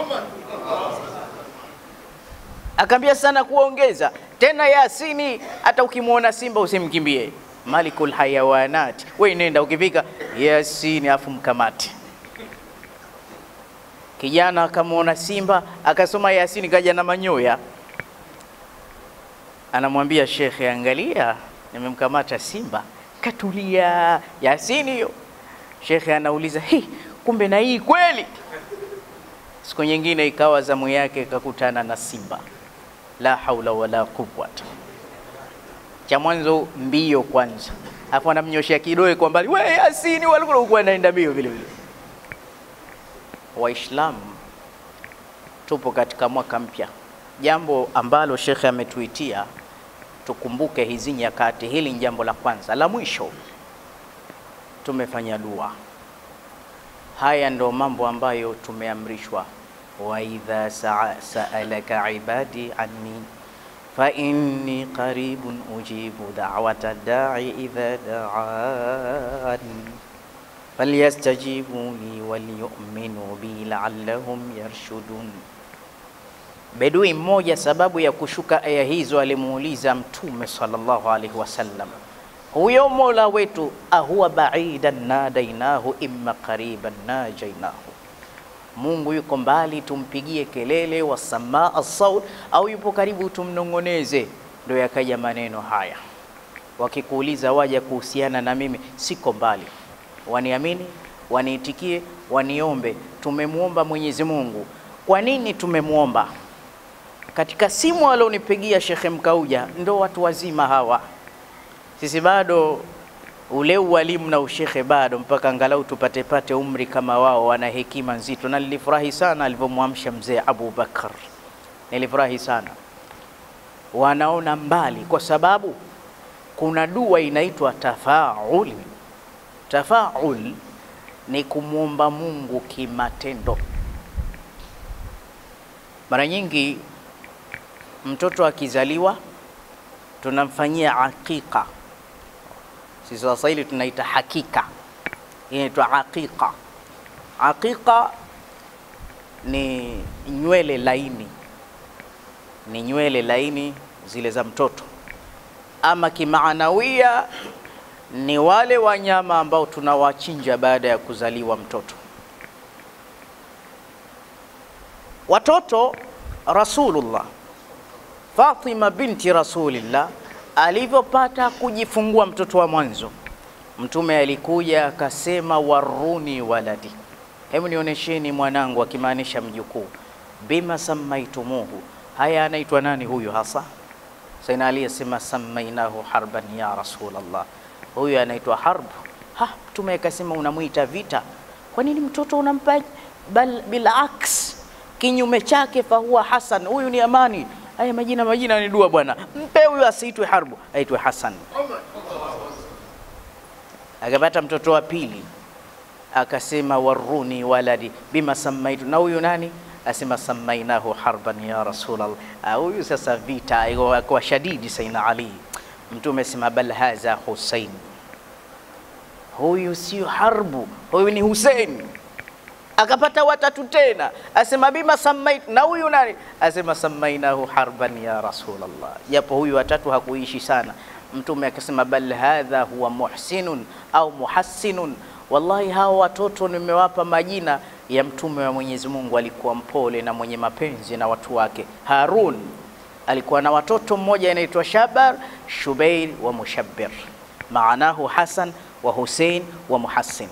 akaambia sana kuongeza tena Yasini, hata ukimwona simba usimkimbie. Malikul hayawanati, we nenda ukifika Yasini afu mkamate. Kijana akamwona simba akasoma Yasini, kaja na manyoya, anamwambia shekhe, angalia, nimemkamata simba, katulia. Yasini hiyo. Shekhe anauliza hi, kumbe na hii kweli? Siku nyingine ikawa zamu yake, kakutana na simba la haula wala quwwata. Cha mwanzo mbio kwanza, afu anamnyoshea kidole kwa mbali, we Yasini, walikuwa huko mbio vile vile. Waislamu tupo katika mwaka mpya, jambo ambalo shekhe ametuitia tukumbuke hizi nyakati. Hili ni jambo la kwanza. La mwisho, tumefanya dua. Haya ndo mambo ambayo tumeamrishwa wa idha saalaka ibadi anni fa inni qaribun ujibu dawata dai idha daan falyastajibuni walyuminu bi laallahum yarshudun. Bedui mmoja, sababu ya kushuka aya hizo, alimuuliza Mtume sallallahu alaihi wasallam, huyo mola wetu ahuwa baidan nadainahu imma qariban najainahu Mungu yuko mbali tumpigie kelele wasamaa saut, au yupo karibu tumnong'oneze? Ndio yakaja maneno haya. Wakikuuliza waja kuhusiana na mimi, siko mbali, waniamini, waniitikie, waniombe. Tumemwomba Mwenyezi Mungu. Kwa nini tumemwomba? Katika simu alionipigia Shekhe Mkauja, ndo watu wazima hawa, sisi bado ule ualimu na ushekhe bado, mpaka angalau tupate pate umri kama wao, wana hekima nzito. Na nilifurahi sana alivyomwamsha mzee Abu Bakar, nilifurahi sana. Wanaona mbali, kwa sababu kuna dua inaitwa tafaul. Tafaul ni kumwomba Mungu kimatendo. Mara nyingi mtoto akizaliwa tunamfanyia aqiqa sisi Waswahili tunaita hakika, inaitwa aqiqa. Aqiqa ni nywele laini, ni nywele laini zile za mtoto, ama kimaanawia ni wale wanyama ambao tunawachinja baada ya kuzaliwa mtoto. Watoto Rasulullah Fatima binti Rasulillah alivyopata kujifungua mtoto wa mwanzo, Mtume alikuja akasema, waruni waladi, hebu nionyesheni mwanangu, akimaanisha mjukuu. Bima sammaitumuhu, haya anaitwa nani huyu hasa? Saina Ali asema sammainahu harban ya Rasulullah, huyu anaitwa Harb. Ha, Mtume akasema unamwita vita, kwa nini mtoto unampa? Bal bilaks, kinyume chake, fahuwa hasan, huyu ni amani haya majina majina ni dua bwana, mpe huyu asiitwe Harbu, aitwe Hasan. Akapata mtoto wa pili akasema waruni waladi bima samaitu, na huyu nani? Asema samainahu harban ya Rasulallah. Ah, Huyu sasa vita kwa shadidi Saina Ali. Mtume asema bal hadha Husain, huyu sio harbu, huyu ni Husein. Akapata watatu tena, asema bima samait, na huyu nani? Asema samainahu harban ya Rasulallah, japo huyu watatu hakuishi sana. Mtume akasema bal hadha huwa muhsinun au muhassinun. Wallahi hawa watoto nimewapa majina ya mtume wa Mwenyezi Mungu, alikuwa mpole na mwenye mapenzi na watu wake. Harun alikuwa na watoto, mmoja anaitwa Shabar, Shubair wa Mushabbir, maanahu Hasan wa Hussein wa Muhassin.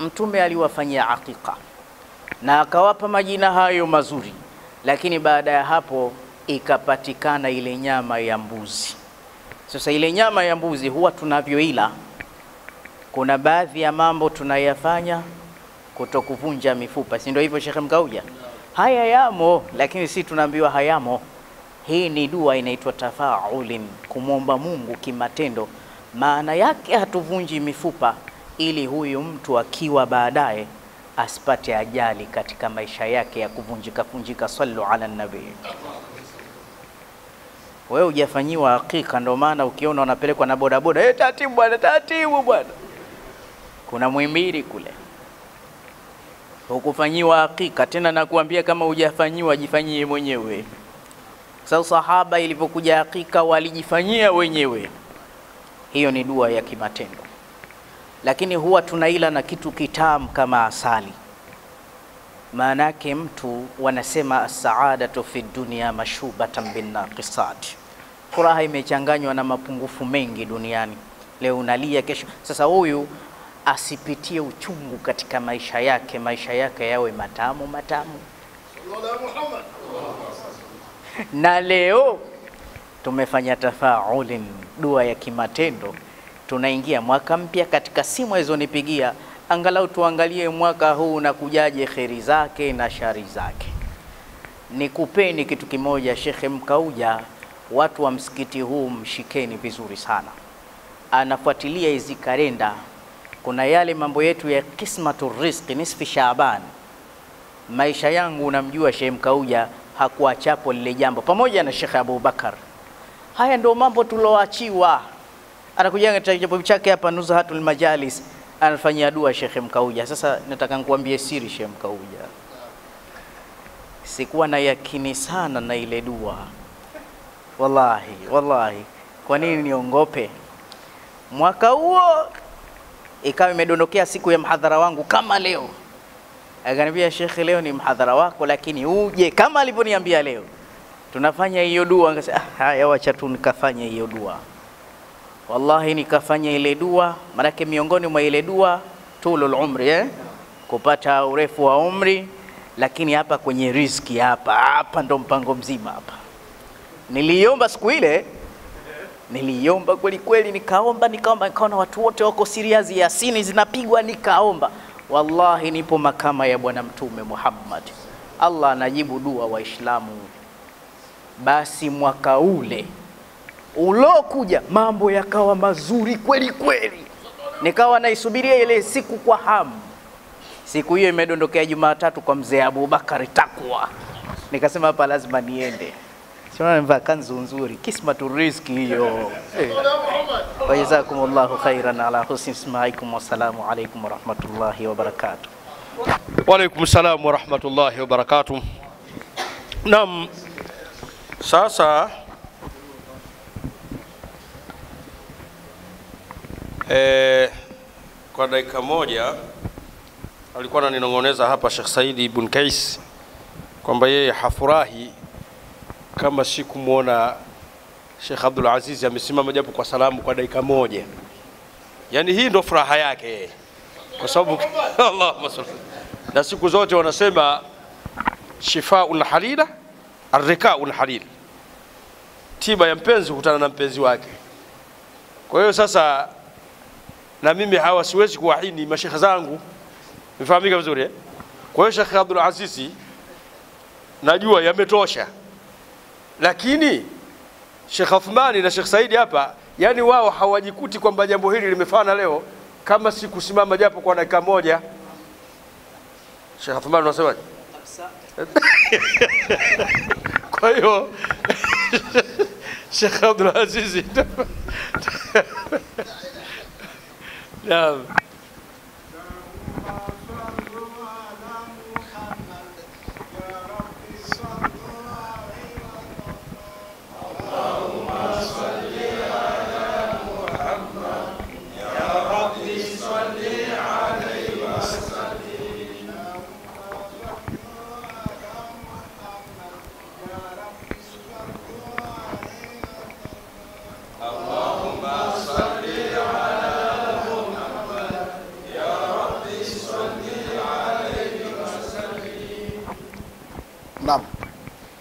Mtume aliwafanyia aqiqa na akawapa majina hayo mazuri, lakini baada ya hapo ikapatikana ile nyama ya mbuzi. Sasa ile nyama ya mbuzi huwa tunavyoila, kuna baadhi ya mambo tunayafanya kutokuvunja mifupa, si ndio hivyo Shekhe Mkauja? Haya yamo, lakini si tunaambiwa hayamo. Hii ni dua inaitwa tafaulin, kumwomba Mungu kimatendo. Maana yake hatuvunji mifupa, ili huyu mtu akiwa baadaye asipate ajali katika maisha yake ya kuvunjika vunjika. Sallu ala nabii. Wewe hujafanyiwa hakika, ndio maana ukiona unapelekwa na bodaboda, hey, taratibu bwana, taratibu bwana, kuna mwimbiri kule hukufanyiwa hakika tena, nakuambia kama hujafanyiwa jifanyie mwenyewe. Sasa sahaba ilivyokuja hakika walijifanyia wenyewe. Hiyo ni dua ya kimatendo, lakini huwa tunaila na kitu kitamu kama asali. Maana yake mtu wanasema asaadatu fi dunia mashubatan binnaqisat, furaha imechanganywa na mapungufu mengi duniani. Leo unalia, kesho. Sasa huyu asipitie uchungu katika maisha yake, maisha yake yawe matamu matamu. Na leo tumefanya tafaulin, dua ya kimatendo. Tunaingia mwaka mpya, katika simu alizonipigia angalau tuangalie mwaka huu unakujaje, kheri zake na shari zake. Nikupeni kitu kimoja, Shekhe Mkauja, watu wa msikiti huu mshikeni vizuri sana, anafuatilia hizi kalenda kuna yale mambo yetu ya kismatu rizqi nisfi Shaaban. Maisha yangu unamjua Shekhe Mkauja hakuachapo lile jambo, pamoja na Shekhe Abubakar. Haya ndio mambo tuloachiwa. Anakuja katika kitabu chake hapa Nuzhatul Majalis, anafanyia dua Sheikh Mkauja. Sasa nataka nikuambie siri, Sheikh Mkauja, sikuwa na yakini sana na ile dua, wallahi wallahi. Kwa nini niongope? Mwaka huo ikawa imedondokea siku ya mhadhara wangu kama leo, akaniambia shekhe, leo ni mhadhara wako, lakini uje kama alivyoniambia leo, tunafanya hiyo dua. Nikasema ah, haya, wacha tu nikafanya hiyo dua. Wallahi nikafanya ile dua, maanake miongoni mwa ile dua tulul umri eh? kupata urefu wa umri, lakini hapa kwenye riziki hapa hapa ndo mpango mzima hapa. Niliomba siku ile niliomba kweli kweli, nikaomba nikaomba, nikaona watu wote wako serious, yasini zinapigwa, nikaomba. Wallahi nipo makama ya Bwana Mtume Muhammad, Allah anajibu dua Waislamu. Basi mwaka ule ulokuja mambo yakawa mazuri kweli kweli, nikawa naisubiria ile siku kwa hamu. Siku hiyo imedondokea Jumatatu kwa mzee Abubakari Takwa, nikasema hapa lazima niende nimevaa kanzu nzuri, kismatu riziki hiyo. Eh. Wa jazakumullahu khairan ala husni ismaikum, wassalamu alaikum warahmatullahi wabarakatuh. Waalaikum salam warahmatullahi wabarakatuh. Naam, sasa eh, kwa dakika moja alikuwa ananinong'oneza hapa Sheikh Saidi ibn Kais kwamba yeye hafurahi kama si kumwona Sheikh Abdul Aziz amesimama japo kwa salamu kwa dakika moja. Yaani hii ndo furaha yake kwa sababu [laughs] Allahumma salli na siku zote wanasema shifaul halila arrikaul halil, tiba ya mpenzi kukutana na mpenzi wake. Kwa hiyo sasa, na mimi hawa siwezi kuwahini mashekhe zangu, imefahamika vizuri eh? Kwa hiyo Sheikh Abdul Azizi najua yametosha lakini Sheikh Athmani na Sheikh Saidi hapa, yani wao hawajikuti kwamba jambo hili limefana leo kama si kusimama japo kwa dakika moja. Sheikh Athmani unasemaje? [laughs] Kwa hiyo [laughs] Sheikh Abdul Aziz Naam.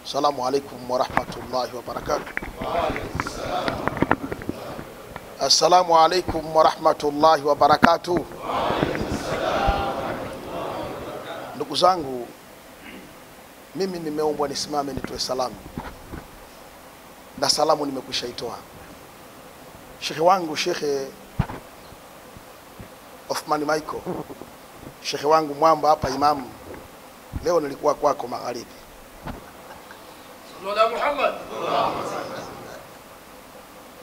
Assalamu alaikum warahmatullahi wabarakatuh. Assalamu alaikum warahmatullahi wabarakatuh. Ndugu zangu, mimi nimeombwa nisimame nitoe salamu na salamu nimekwisha itoa. Shekhe wangu Shekhe Othmani Michael, shekhe wangu mwamba hapa Imamu, leo nilikuwa kwako magharibi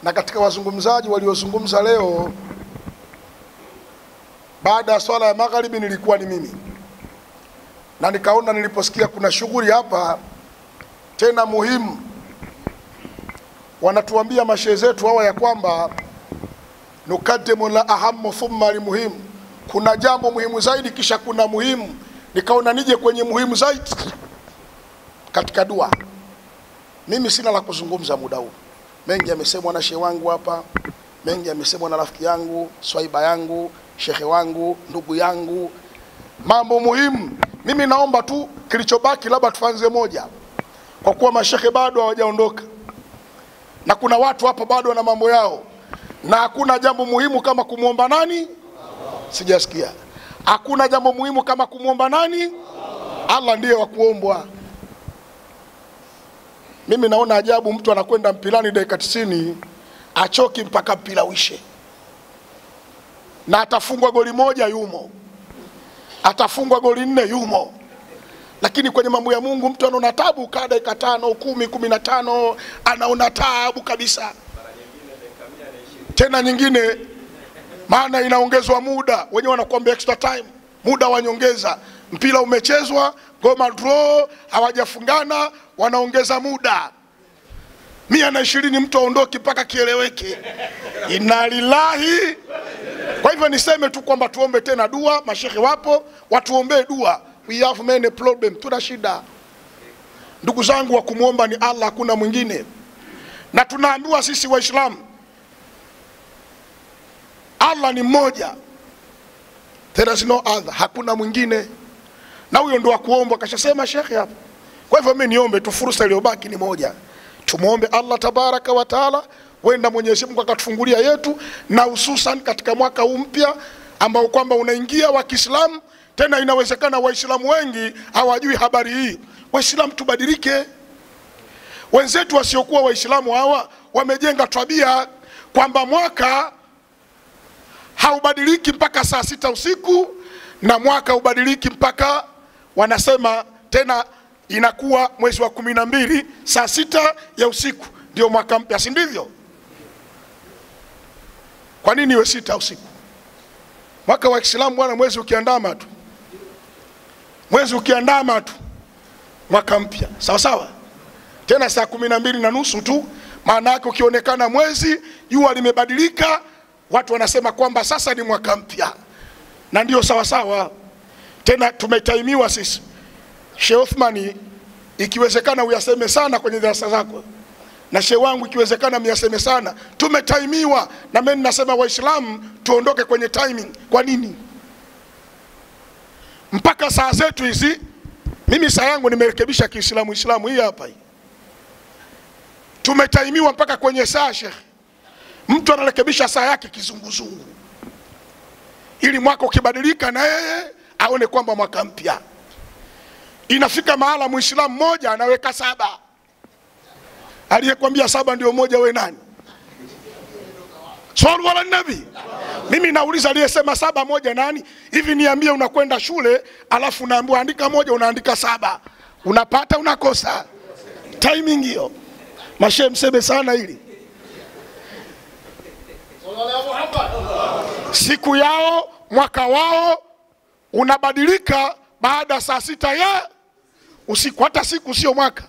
na katika wazungumzaji waliozungumza leo baada ya swala ya magharibi nilikuwa ni mimi, na nikaona niliposikia kuna shughuli hapa tena muhimu, wanatuambia mashehe zetu hawa ya kwamba nukadimu la ahamu thumma limuhimu, kuna jambo muhimu zaidi kisha kuna muhimu. Nikaona nije kwenye muhimu zaidi katika dua. Mimi sina la kuzungumza muda huu, mengi yamesemwa na shehe wangu hapa, mengi yamesemwa na rafiki yangu, swaiba yangu, shehe wangu, ndugu yangu, mambo muhimu. Mimi naomba tu kilichobaki, labda tufanze moja, kwa kuwa mashehe bado hawajaondoka na kuna watu hapa bado wana mambo yao, na hakuna jambo muhimu kama kumwomba nani? Sijasikia. Hakuna jambo muhimu kama kumwomba nani? Allah ndiye wa kuombwa. Mimi naona ajabu, mtu anakwenda mpilani dakika tisini achoki mpaka mpira uishe, na atafungwa goli moja yumo, atafungwa goli nne yumo, lakini kwenye mambo ya Mungu mtu anaona tabu, kaa dakika tano kumi kumi na tano anaona tabu kabisa, tena nyingine, maana inaongezwa muda, wenyewe wanakuambia extra time, muda wa nyongeza, mpira umechezwa, goma draw, hawajafungana wanaongeza muda mia na ishirini mtu aondoki mpaka kieleweke. Inalilahi. Kwa hivyo niseme tu kwamba tuombe tena dua, mashehe wapo, watuombee dua. We have many problem, tuna shida ndugu zangu, wa kumwomba ni Allah, hakuna mwingine, na tunaambiwa sisi Waislamu Allah ni mmoja, there is no other, hakuna mwingine, na huyo ndo wa kuombwa, kashasema shekhe hapo. Kwa hivyo mimi niombe tu, fursa iliyobaki ni moja, tumwombe Allah tabaraka wa taala, wenda Mwenyezi Mungu akatufungulia yetu, na hususan katika mwaka huu mpya ambao kwamba unaingia wa Kiislamu. Tena inawezekana Waislamu wengi hawajui habari hii. Waislamu tubadilike. Wenzetu wasiokuwa Waislamu hawa wamejenga tabia kwamba mwaka haubadiliki mpaka saa sita usiku na mwaka haubadiliki mpaka wanasema tena inakuwa mwezi wa kumi na mbili saa sita ya usiku ndio mwaka mpya, si ndivyo? Kwa nini iwe sita usiku? Mwaka wa Kiislamu bwana, mwezi ukiandama tu, mwezi ukiandama tu mwaka mpya, sawa sawa. Tena saa kumi na mbili na nusu tu, maana yake ukionekana mwezi jua limebadilika, watu wanasema kwamba sasa ni mwaka mpya, na ndio sawa sawa. Tena tumetaimiwa sisi Sheikh Othmani, ikiwezekana uyaseme sana kwenye darasa zako, na shehe wangu ikiwezekana myaseme sana. Tumetaimiwa na mimi nasema Waislamu tuondoke kwenye timing. Kwa nini mpaka saa zetu hizi? Mimi saa yangu nimerekebisha Kiislamu, Islamu hii hapa hii. Tumetaimiwa mpaka kwenye saa, Sheikh, mtu anarekebisha saa yake kizunguzungu, ili mwaka ukibadilika na yeye aone kwamba mwaka mpya inafika mahala muislamu mmoja anaweka saba. Aliyekwambia saba ndio moja we nani? Swali wala nabi mimi nauliza aliyesema saba moja nani? Hivi niambie unakwenda shule alafu unaambiwa andika moja unaandika saba. Unapata unakosa. Timing hiyo. Mashehe mseme sana hili. Siku yao mwaka wao unabadilika baada saa sita ya usiku hata siku sio mwaka.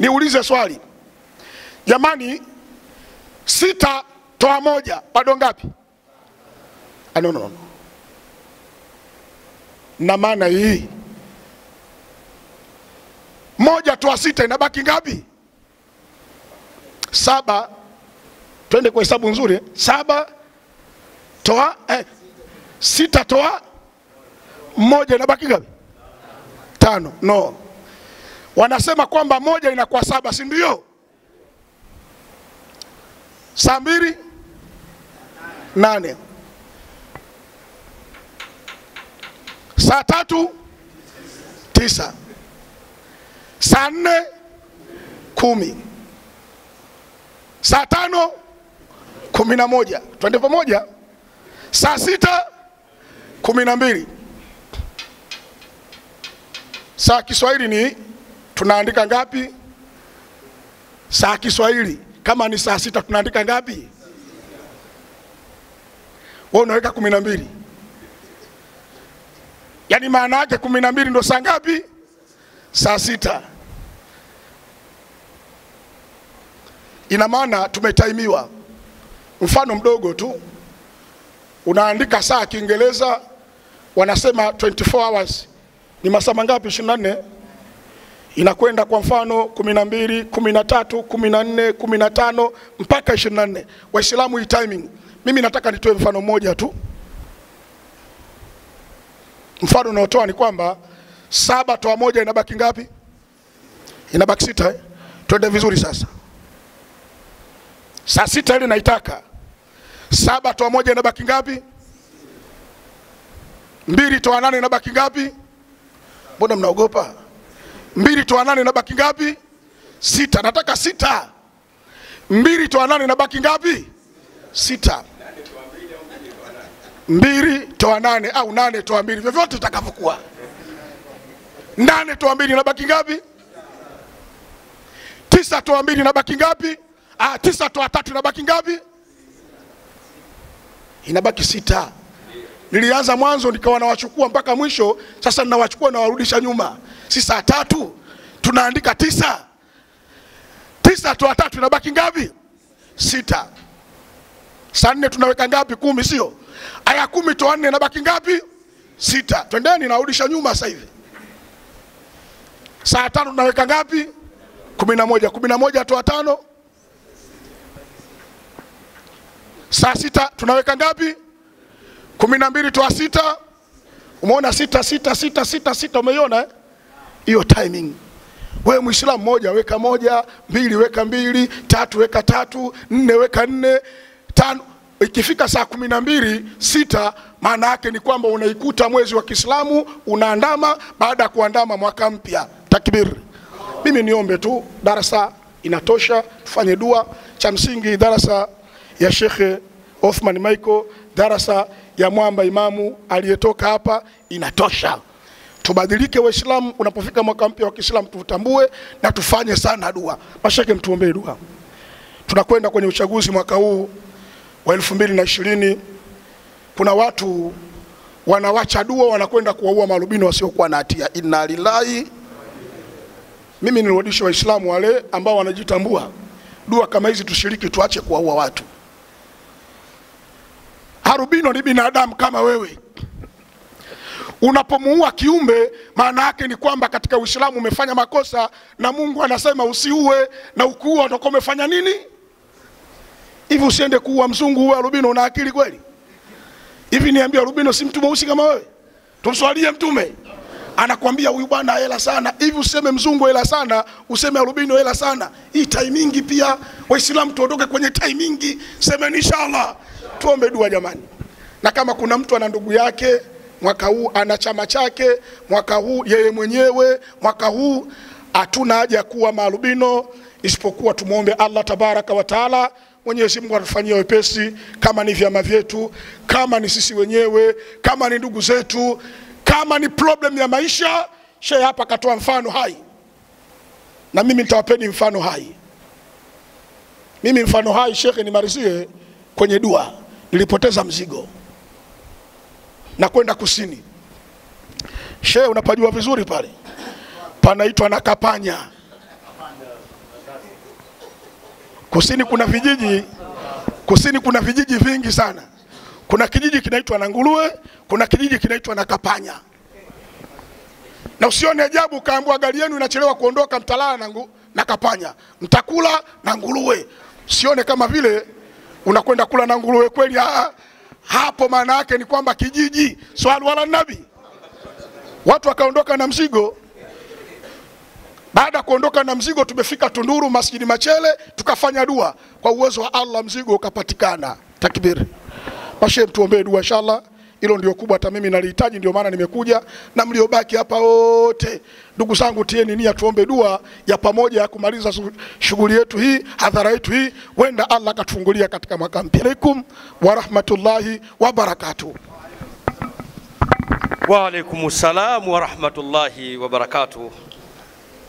Niulize swali. Jamani sita toa moja bado ngapi? Ah, no, no, no. na maana hii moja toa sita inabaki ngapi? Saba. Twende kwa hesabu nzuri eh? saba toa eh, sita toa moja inabaki ngapi tano. No. Wanasema kwamba moja inakuwa saba si ndio? Saa mbili? Nane. Saa tatu? Tisa. Saa nne? Kumi. Saa tano? Kumi na moja. Twende pamoja. Saa sita? Kumi na mbili saa Kiswahili ni tunaandika ngapi? Saa Kiswahili kama ni saa sita tunaandika ngapi? Wewe unaweka kumi na mbili, yaani maana yake kumi na mbili ndo saa ngapi? Saa sita. Ina maana tumetaimiwa. Mfano mdogo tu, unaandika saa Kiingereza wanasema 24 hours ni masaa mangapi? 24 inakwenda kwa mfano 12, 13, 14, 15 mpaka 24. Waislamu hii timing, mimi nataka nitoe mfano mmoja tu. Mfano unaotoa ni kwamba saba toa moja inabaki ngapi? Inabaki sita eh? Twende vizuri sasa. Saa sita ile naitaka saba toa moja inabaki ngapi? Mbili toa nane inabaki ngapi? Mbona mnaogopa? Mbili toa nane inabaki ngapi? Sita. Nataka sita. Mbili toa nane inabaki ngapi? Sita. Mbili toa nane au nane toa mbili, vyovyote itakavyokuwa. Nane toa mbili inabaki ngapi? Tisa toa mbili inabaki ngapi? Ah, tisa toa tatu inabaki ngapi? Inabaki sita. Nilianza mwanzo nikawa nawachukua mpaka mwisho, sasa ninawachukua nawarudisha nyuma. Si saa tatu tunaandika tisa, tisa toa tatu inabaki ngapi? Sita. Saa nne tunaweka ngapi? Kumi, sio? Aya kumi toa nne inabaki ngapi? Sita. Twendeni, narudisha nyuma sasa hivi. Saa tano tunaweka ngapi? kumi na moja. Kumi na moja toa tano. Saa sita tunaweka ngapi? Kumi na mbili toa sita. Umeona sita sita sita sita sita, umeiona eh? hiyo timing. Wewe Muislamu moja weka moja, mbili weka mbili, tatu weka tatu, nne weka nne, tano. Ikifika saa kumi na mbili sita, maana yake ni kwamba unaikuta mwezi wa Kiislamu unaandama, baada ya kuandama mwaka mpya. Takbir! Mimi niombe tu, darasa inatosha, tufanye dua. Cha msingi darasa ya Shekhe Othman Michael, darasa ya mwamba imamu aliyetoka hapa inatosha. Tubadilike Waislamu, unapofika mwaka mpya wa Kiislamu tutambue na tufanye sana dua. Mashake, mtuombee dua. Tunakwenda kwenye uchaguzi mwaka huu wa elfu mbili na ishirini. Kuna watu wanawacha dua, wanakwenda kuwaua marubini wasiokuwa na hatia. Inna lillahi. Mimi nirudishe Waislamu wale ambao wanajitambua, dua kama hizi tushiriki, tuache kuwaua watu. Harubino ni binadamu kama wewe. Unapomuua kiumbe, maana yake ni kwamba katika Uislamu umefanya makosa, na Mungu anasema usiue, na ukiua utakuwa umefanya nini? Hivi usiende kuua mzungu, uwe harubino, Una akili kweli? Hivi niambia, harubino si mtu mweusi kama wewe? Tumswalie Mtume anakwambia huyu bwana hela sana. Hivi useme mzungu hela sana, useme arubino hela sana? Hii taimingi pia. Waislamu tuondoke kwenye taimingi, semeni inshallah. Tuombe dua jamani, na kama kuna mtu ana ndugu yake mwaka huu ana chama chake mwaka huu yeye mwenyewe mwaka huu, hatuna haja kuwa maalubino. isipokuwa tumwombe Allah tabaraka wa taala Mwenyezi Mungu atufanyie wepesi, kama ni vyama vyetu, kama ni sisi wenyewe, kama ni ndugu zetu, kama ni problem ya maisha. Shehe hapa katoa mfano hai, na mimi nitawapeni mfano hai. Mimi mfano hai, shekhe, nimalizie kwenye dua. Nilipoteza mzigo na kwenda kusini. Shehe, unapajua vizuri pale, panaitwa Nakapanya. Kusini kuna vijiji, kusini kuna vijiji vingi sana. Kuna kijiji kinaitwa Nanguruwe, kuna kijiji kinaitwa Nakapanya. Na usione ajabu kaambua gari yenu inachelewa kuondoka, mtalala na Nakapanya, mtakula na nguruwe. Usione kama vile unakwenda kula na nguruwe kweli. ah, hapo maana yake ni kwamba kijiji swali wala nabi, watu wakaondoka na mzigo baada ya kuondoka na mzigo, tumefika Tunduru, Masjidi Machele, tukafanya dua. Kwa uwezo wa Allah mzigo ukapatikana. Takbir! Mashehe, tuombee dua inshallah. Hilo ndio kubwa, hata mimi nalihitaji, ndio maana nimekuja. Na mliobaki hapa wote, ndugu zangu, tieni nia, tuombe dua ya pamoja ya kumaliza shughuli yetu hii, hadhara yetu hii, wenda Allah akatufungulia katika mwaka mpya. Alaikum wa rahmatullahi wa barakatuh. Wa alaikum salam wa rahmatullahi wa barakatuh.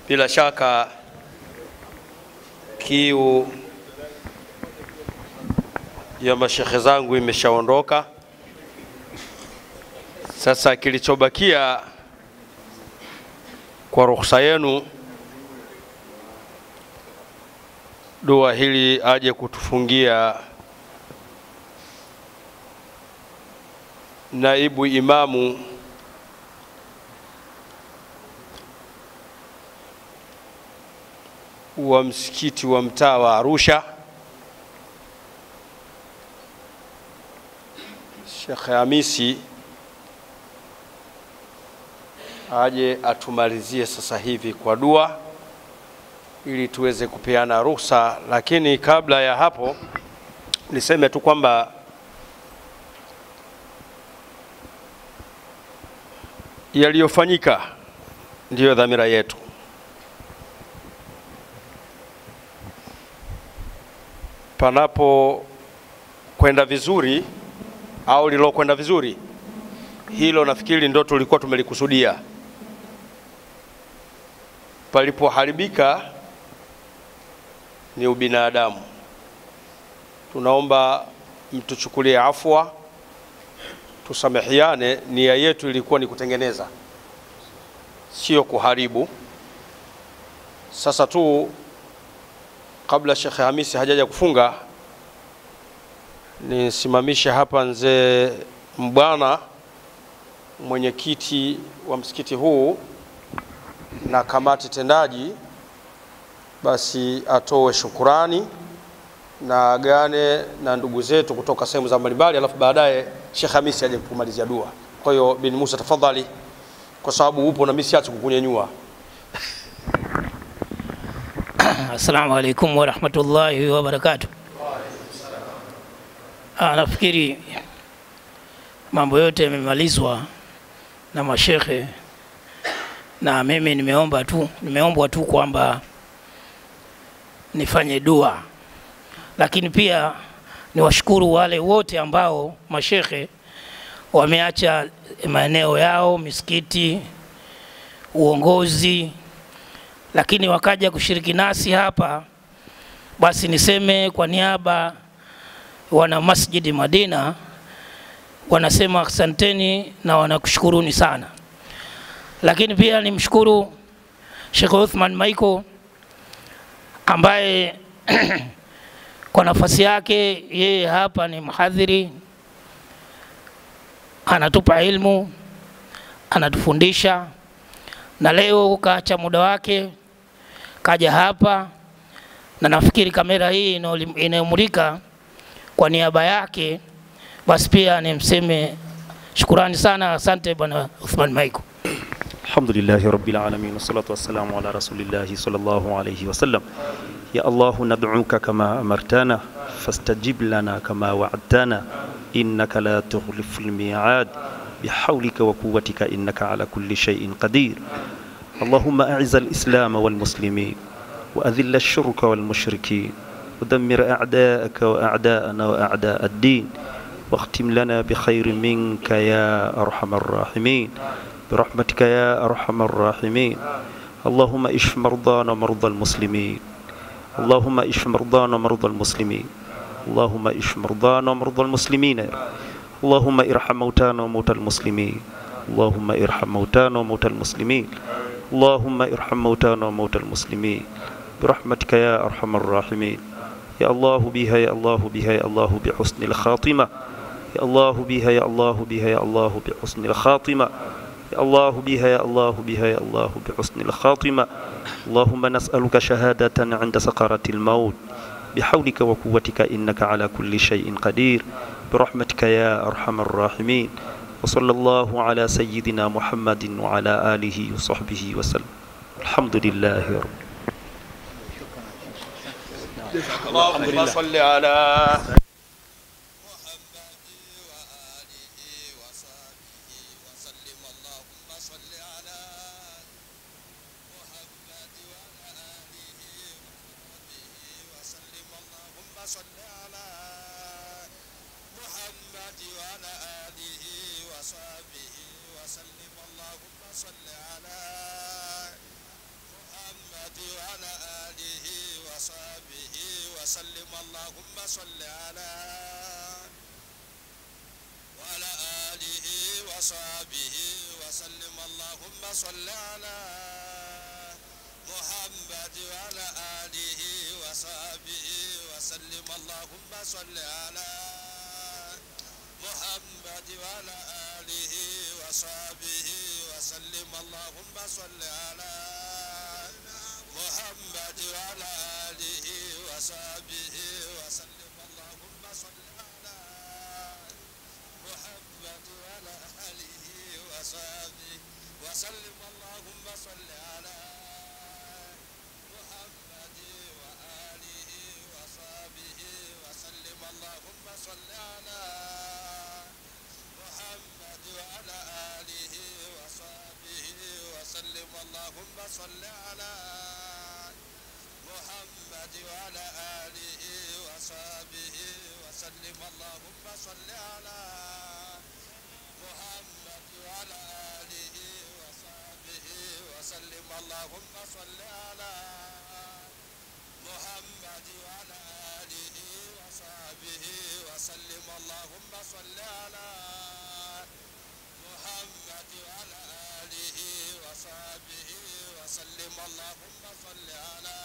Bila shaka kiu ya mashehe zangu imeshaondoka. Sasa kilichobakia kwa ruhusa yenu, dua hili aje kutufungia naibu imamu wa msikiti wa mtaa wa Arusha Sheikh Hamisi aje atumalizie sasa hivi kwa dua ili tuweze kupeana ruhusa, lakini kabla ya hapo niseme tu kwamba yaliyofanyika ndiyo dhamira yetu. Panapo kwenda vizuri au lilokwenda vizuri, hilo nafikiri ndo tulikuwa tumelikusudia. Palipoharibika ni ubinadamu. Tunaomba mtuchukulie afwa, tusamehiane. Nia yetu ilikuwa ni kutengeneza, sio kuharibu. Sasa tu kabla Shekhe Hamisi hajaja kufunga, nisimamishe hapa nzee Mbwana, mwenyekiti wa msikiti huu na kamati tendaji, basi atoe shukurani na agane na ndugu zetu kutoka sehemu za mbalimbali, alafu baadaye Sheikh Hamisi aje kumalizia dua. Kwa hiyo bin Musa, tafadhali, kwa sababu upo na mimi siachi kukunyanyua. [coughs] Assalamu alaikum warahmatullahi wabarakatuh. Ah, nafikiri mambo yote yamemalizwa na mashekhe na mimi nimeomba tu nimeombwa tu kwamba nifanye dua, lakini pia niwashukuru wale wote ambao mashehe wameacha maeneo yao, misikiti, uongozi. Lakini wakaja kushiriki nasi hapa, basi niseme kwa niaba wana Masjidi Madina wanasema asanteni na wanakushukuruni sana, lakini pia nimshukuru Sheikh Uthman Maiko ambaye [clears throat] kwa nafasi yake yeye hapa ni mhadhiri, anatupa ilmu, anatufundisha na leo kaacha muda wake kaja hapa, na nafikiri kamera hii inayomulika kwa niaba yake, basi pia nimseme shukurani sana, asante bwana Uthman Maiko. الحمد لله رب العالمين والصلاة والسلام على رسول الله صلى الله عليه وسلم يا الله ندعوك كما أمرتنا فاستجب لنا كما وعدتنا إنك لا تخلف الميعاد بحولك وقوتك إنك على كل شيء قدير اللهم أعز الإسلام والمسلمين وأذل الشرك والمشركين ودمر أعداءك وأعداءنا وأعداء الدين واختم لنا بخير منك يا أرحم الراحمين برحمتك يا أرحم الراحمين. اللهم اشف مرضانا ومرضى المسلمين. اللهم اشف مرضانا ومرضى المسلمين. اللهم اشف مرضانا ومرضى المسلمين. اللهم ارحم موتانا وموتى المسلمين. اللهم ارحم موتانا وموتى المسلمين. اللهم ارحم موتانا وموتى المسلمين. برحمتك يا أرحم الراحمين. يا الله بها يا الله بها يا الله بحسن الخاتمة. يا الله بها يا الله بها يا الله بحسن الخاتمة. يا الله بها يا الله بها يا الله بحسن الخاتمة اللهم نسألك شهادة عند سقرة الموت. بحولك وقوتك إنك على كل شيء قدير. برحمتك يا أرحم الراحمين. وصلى الله على سيدنا محمد وعلى آله وصحبه وسلم. الحمد لله رب اللهم صل على وسلم. اللهم صل على وعلى آله وصحبه وسلم. اللهم صل على محمد وعلى آله وصحبه وسلم. اللهم صل على محمد وعلى آله وصحبه وسلم. اللهم صل على محمد وعلى آله وصحبه وسلم. اللهم صل على محمد وعلى آله وصحبه وسلم. اللهم صل على محمد وآله وصحبه وسلم. اللهم صل على وعلى آله وصحبه وسلم. اللهم صل على محمد وعلى آله وصحبه وسلم. اللهم صل على محمد وعلى آله وصحبه وسلم. اللهم صل على محمد وعلى آله وصحبه وسلم. اللهم صل على محمد وعلى آله وصحبه وسلم اللهم صل على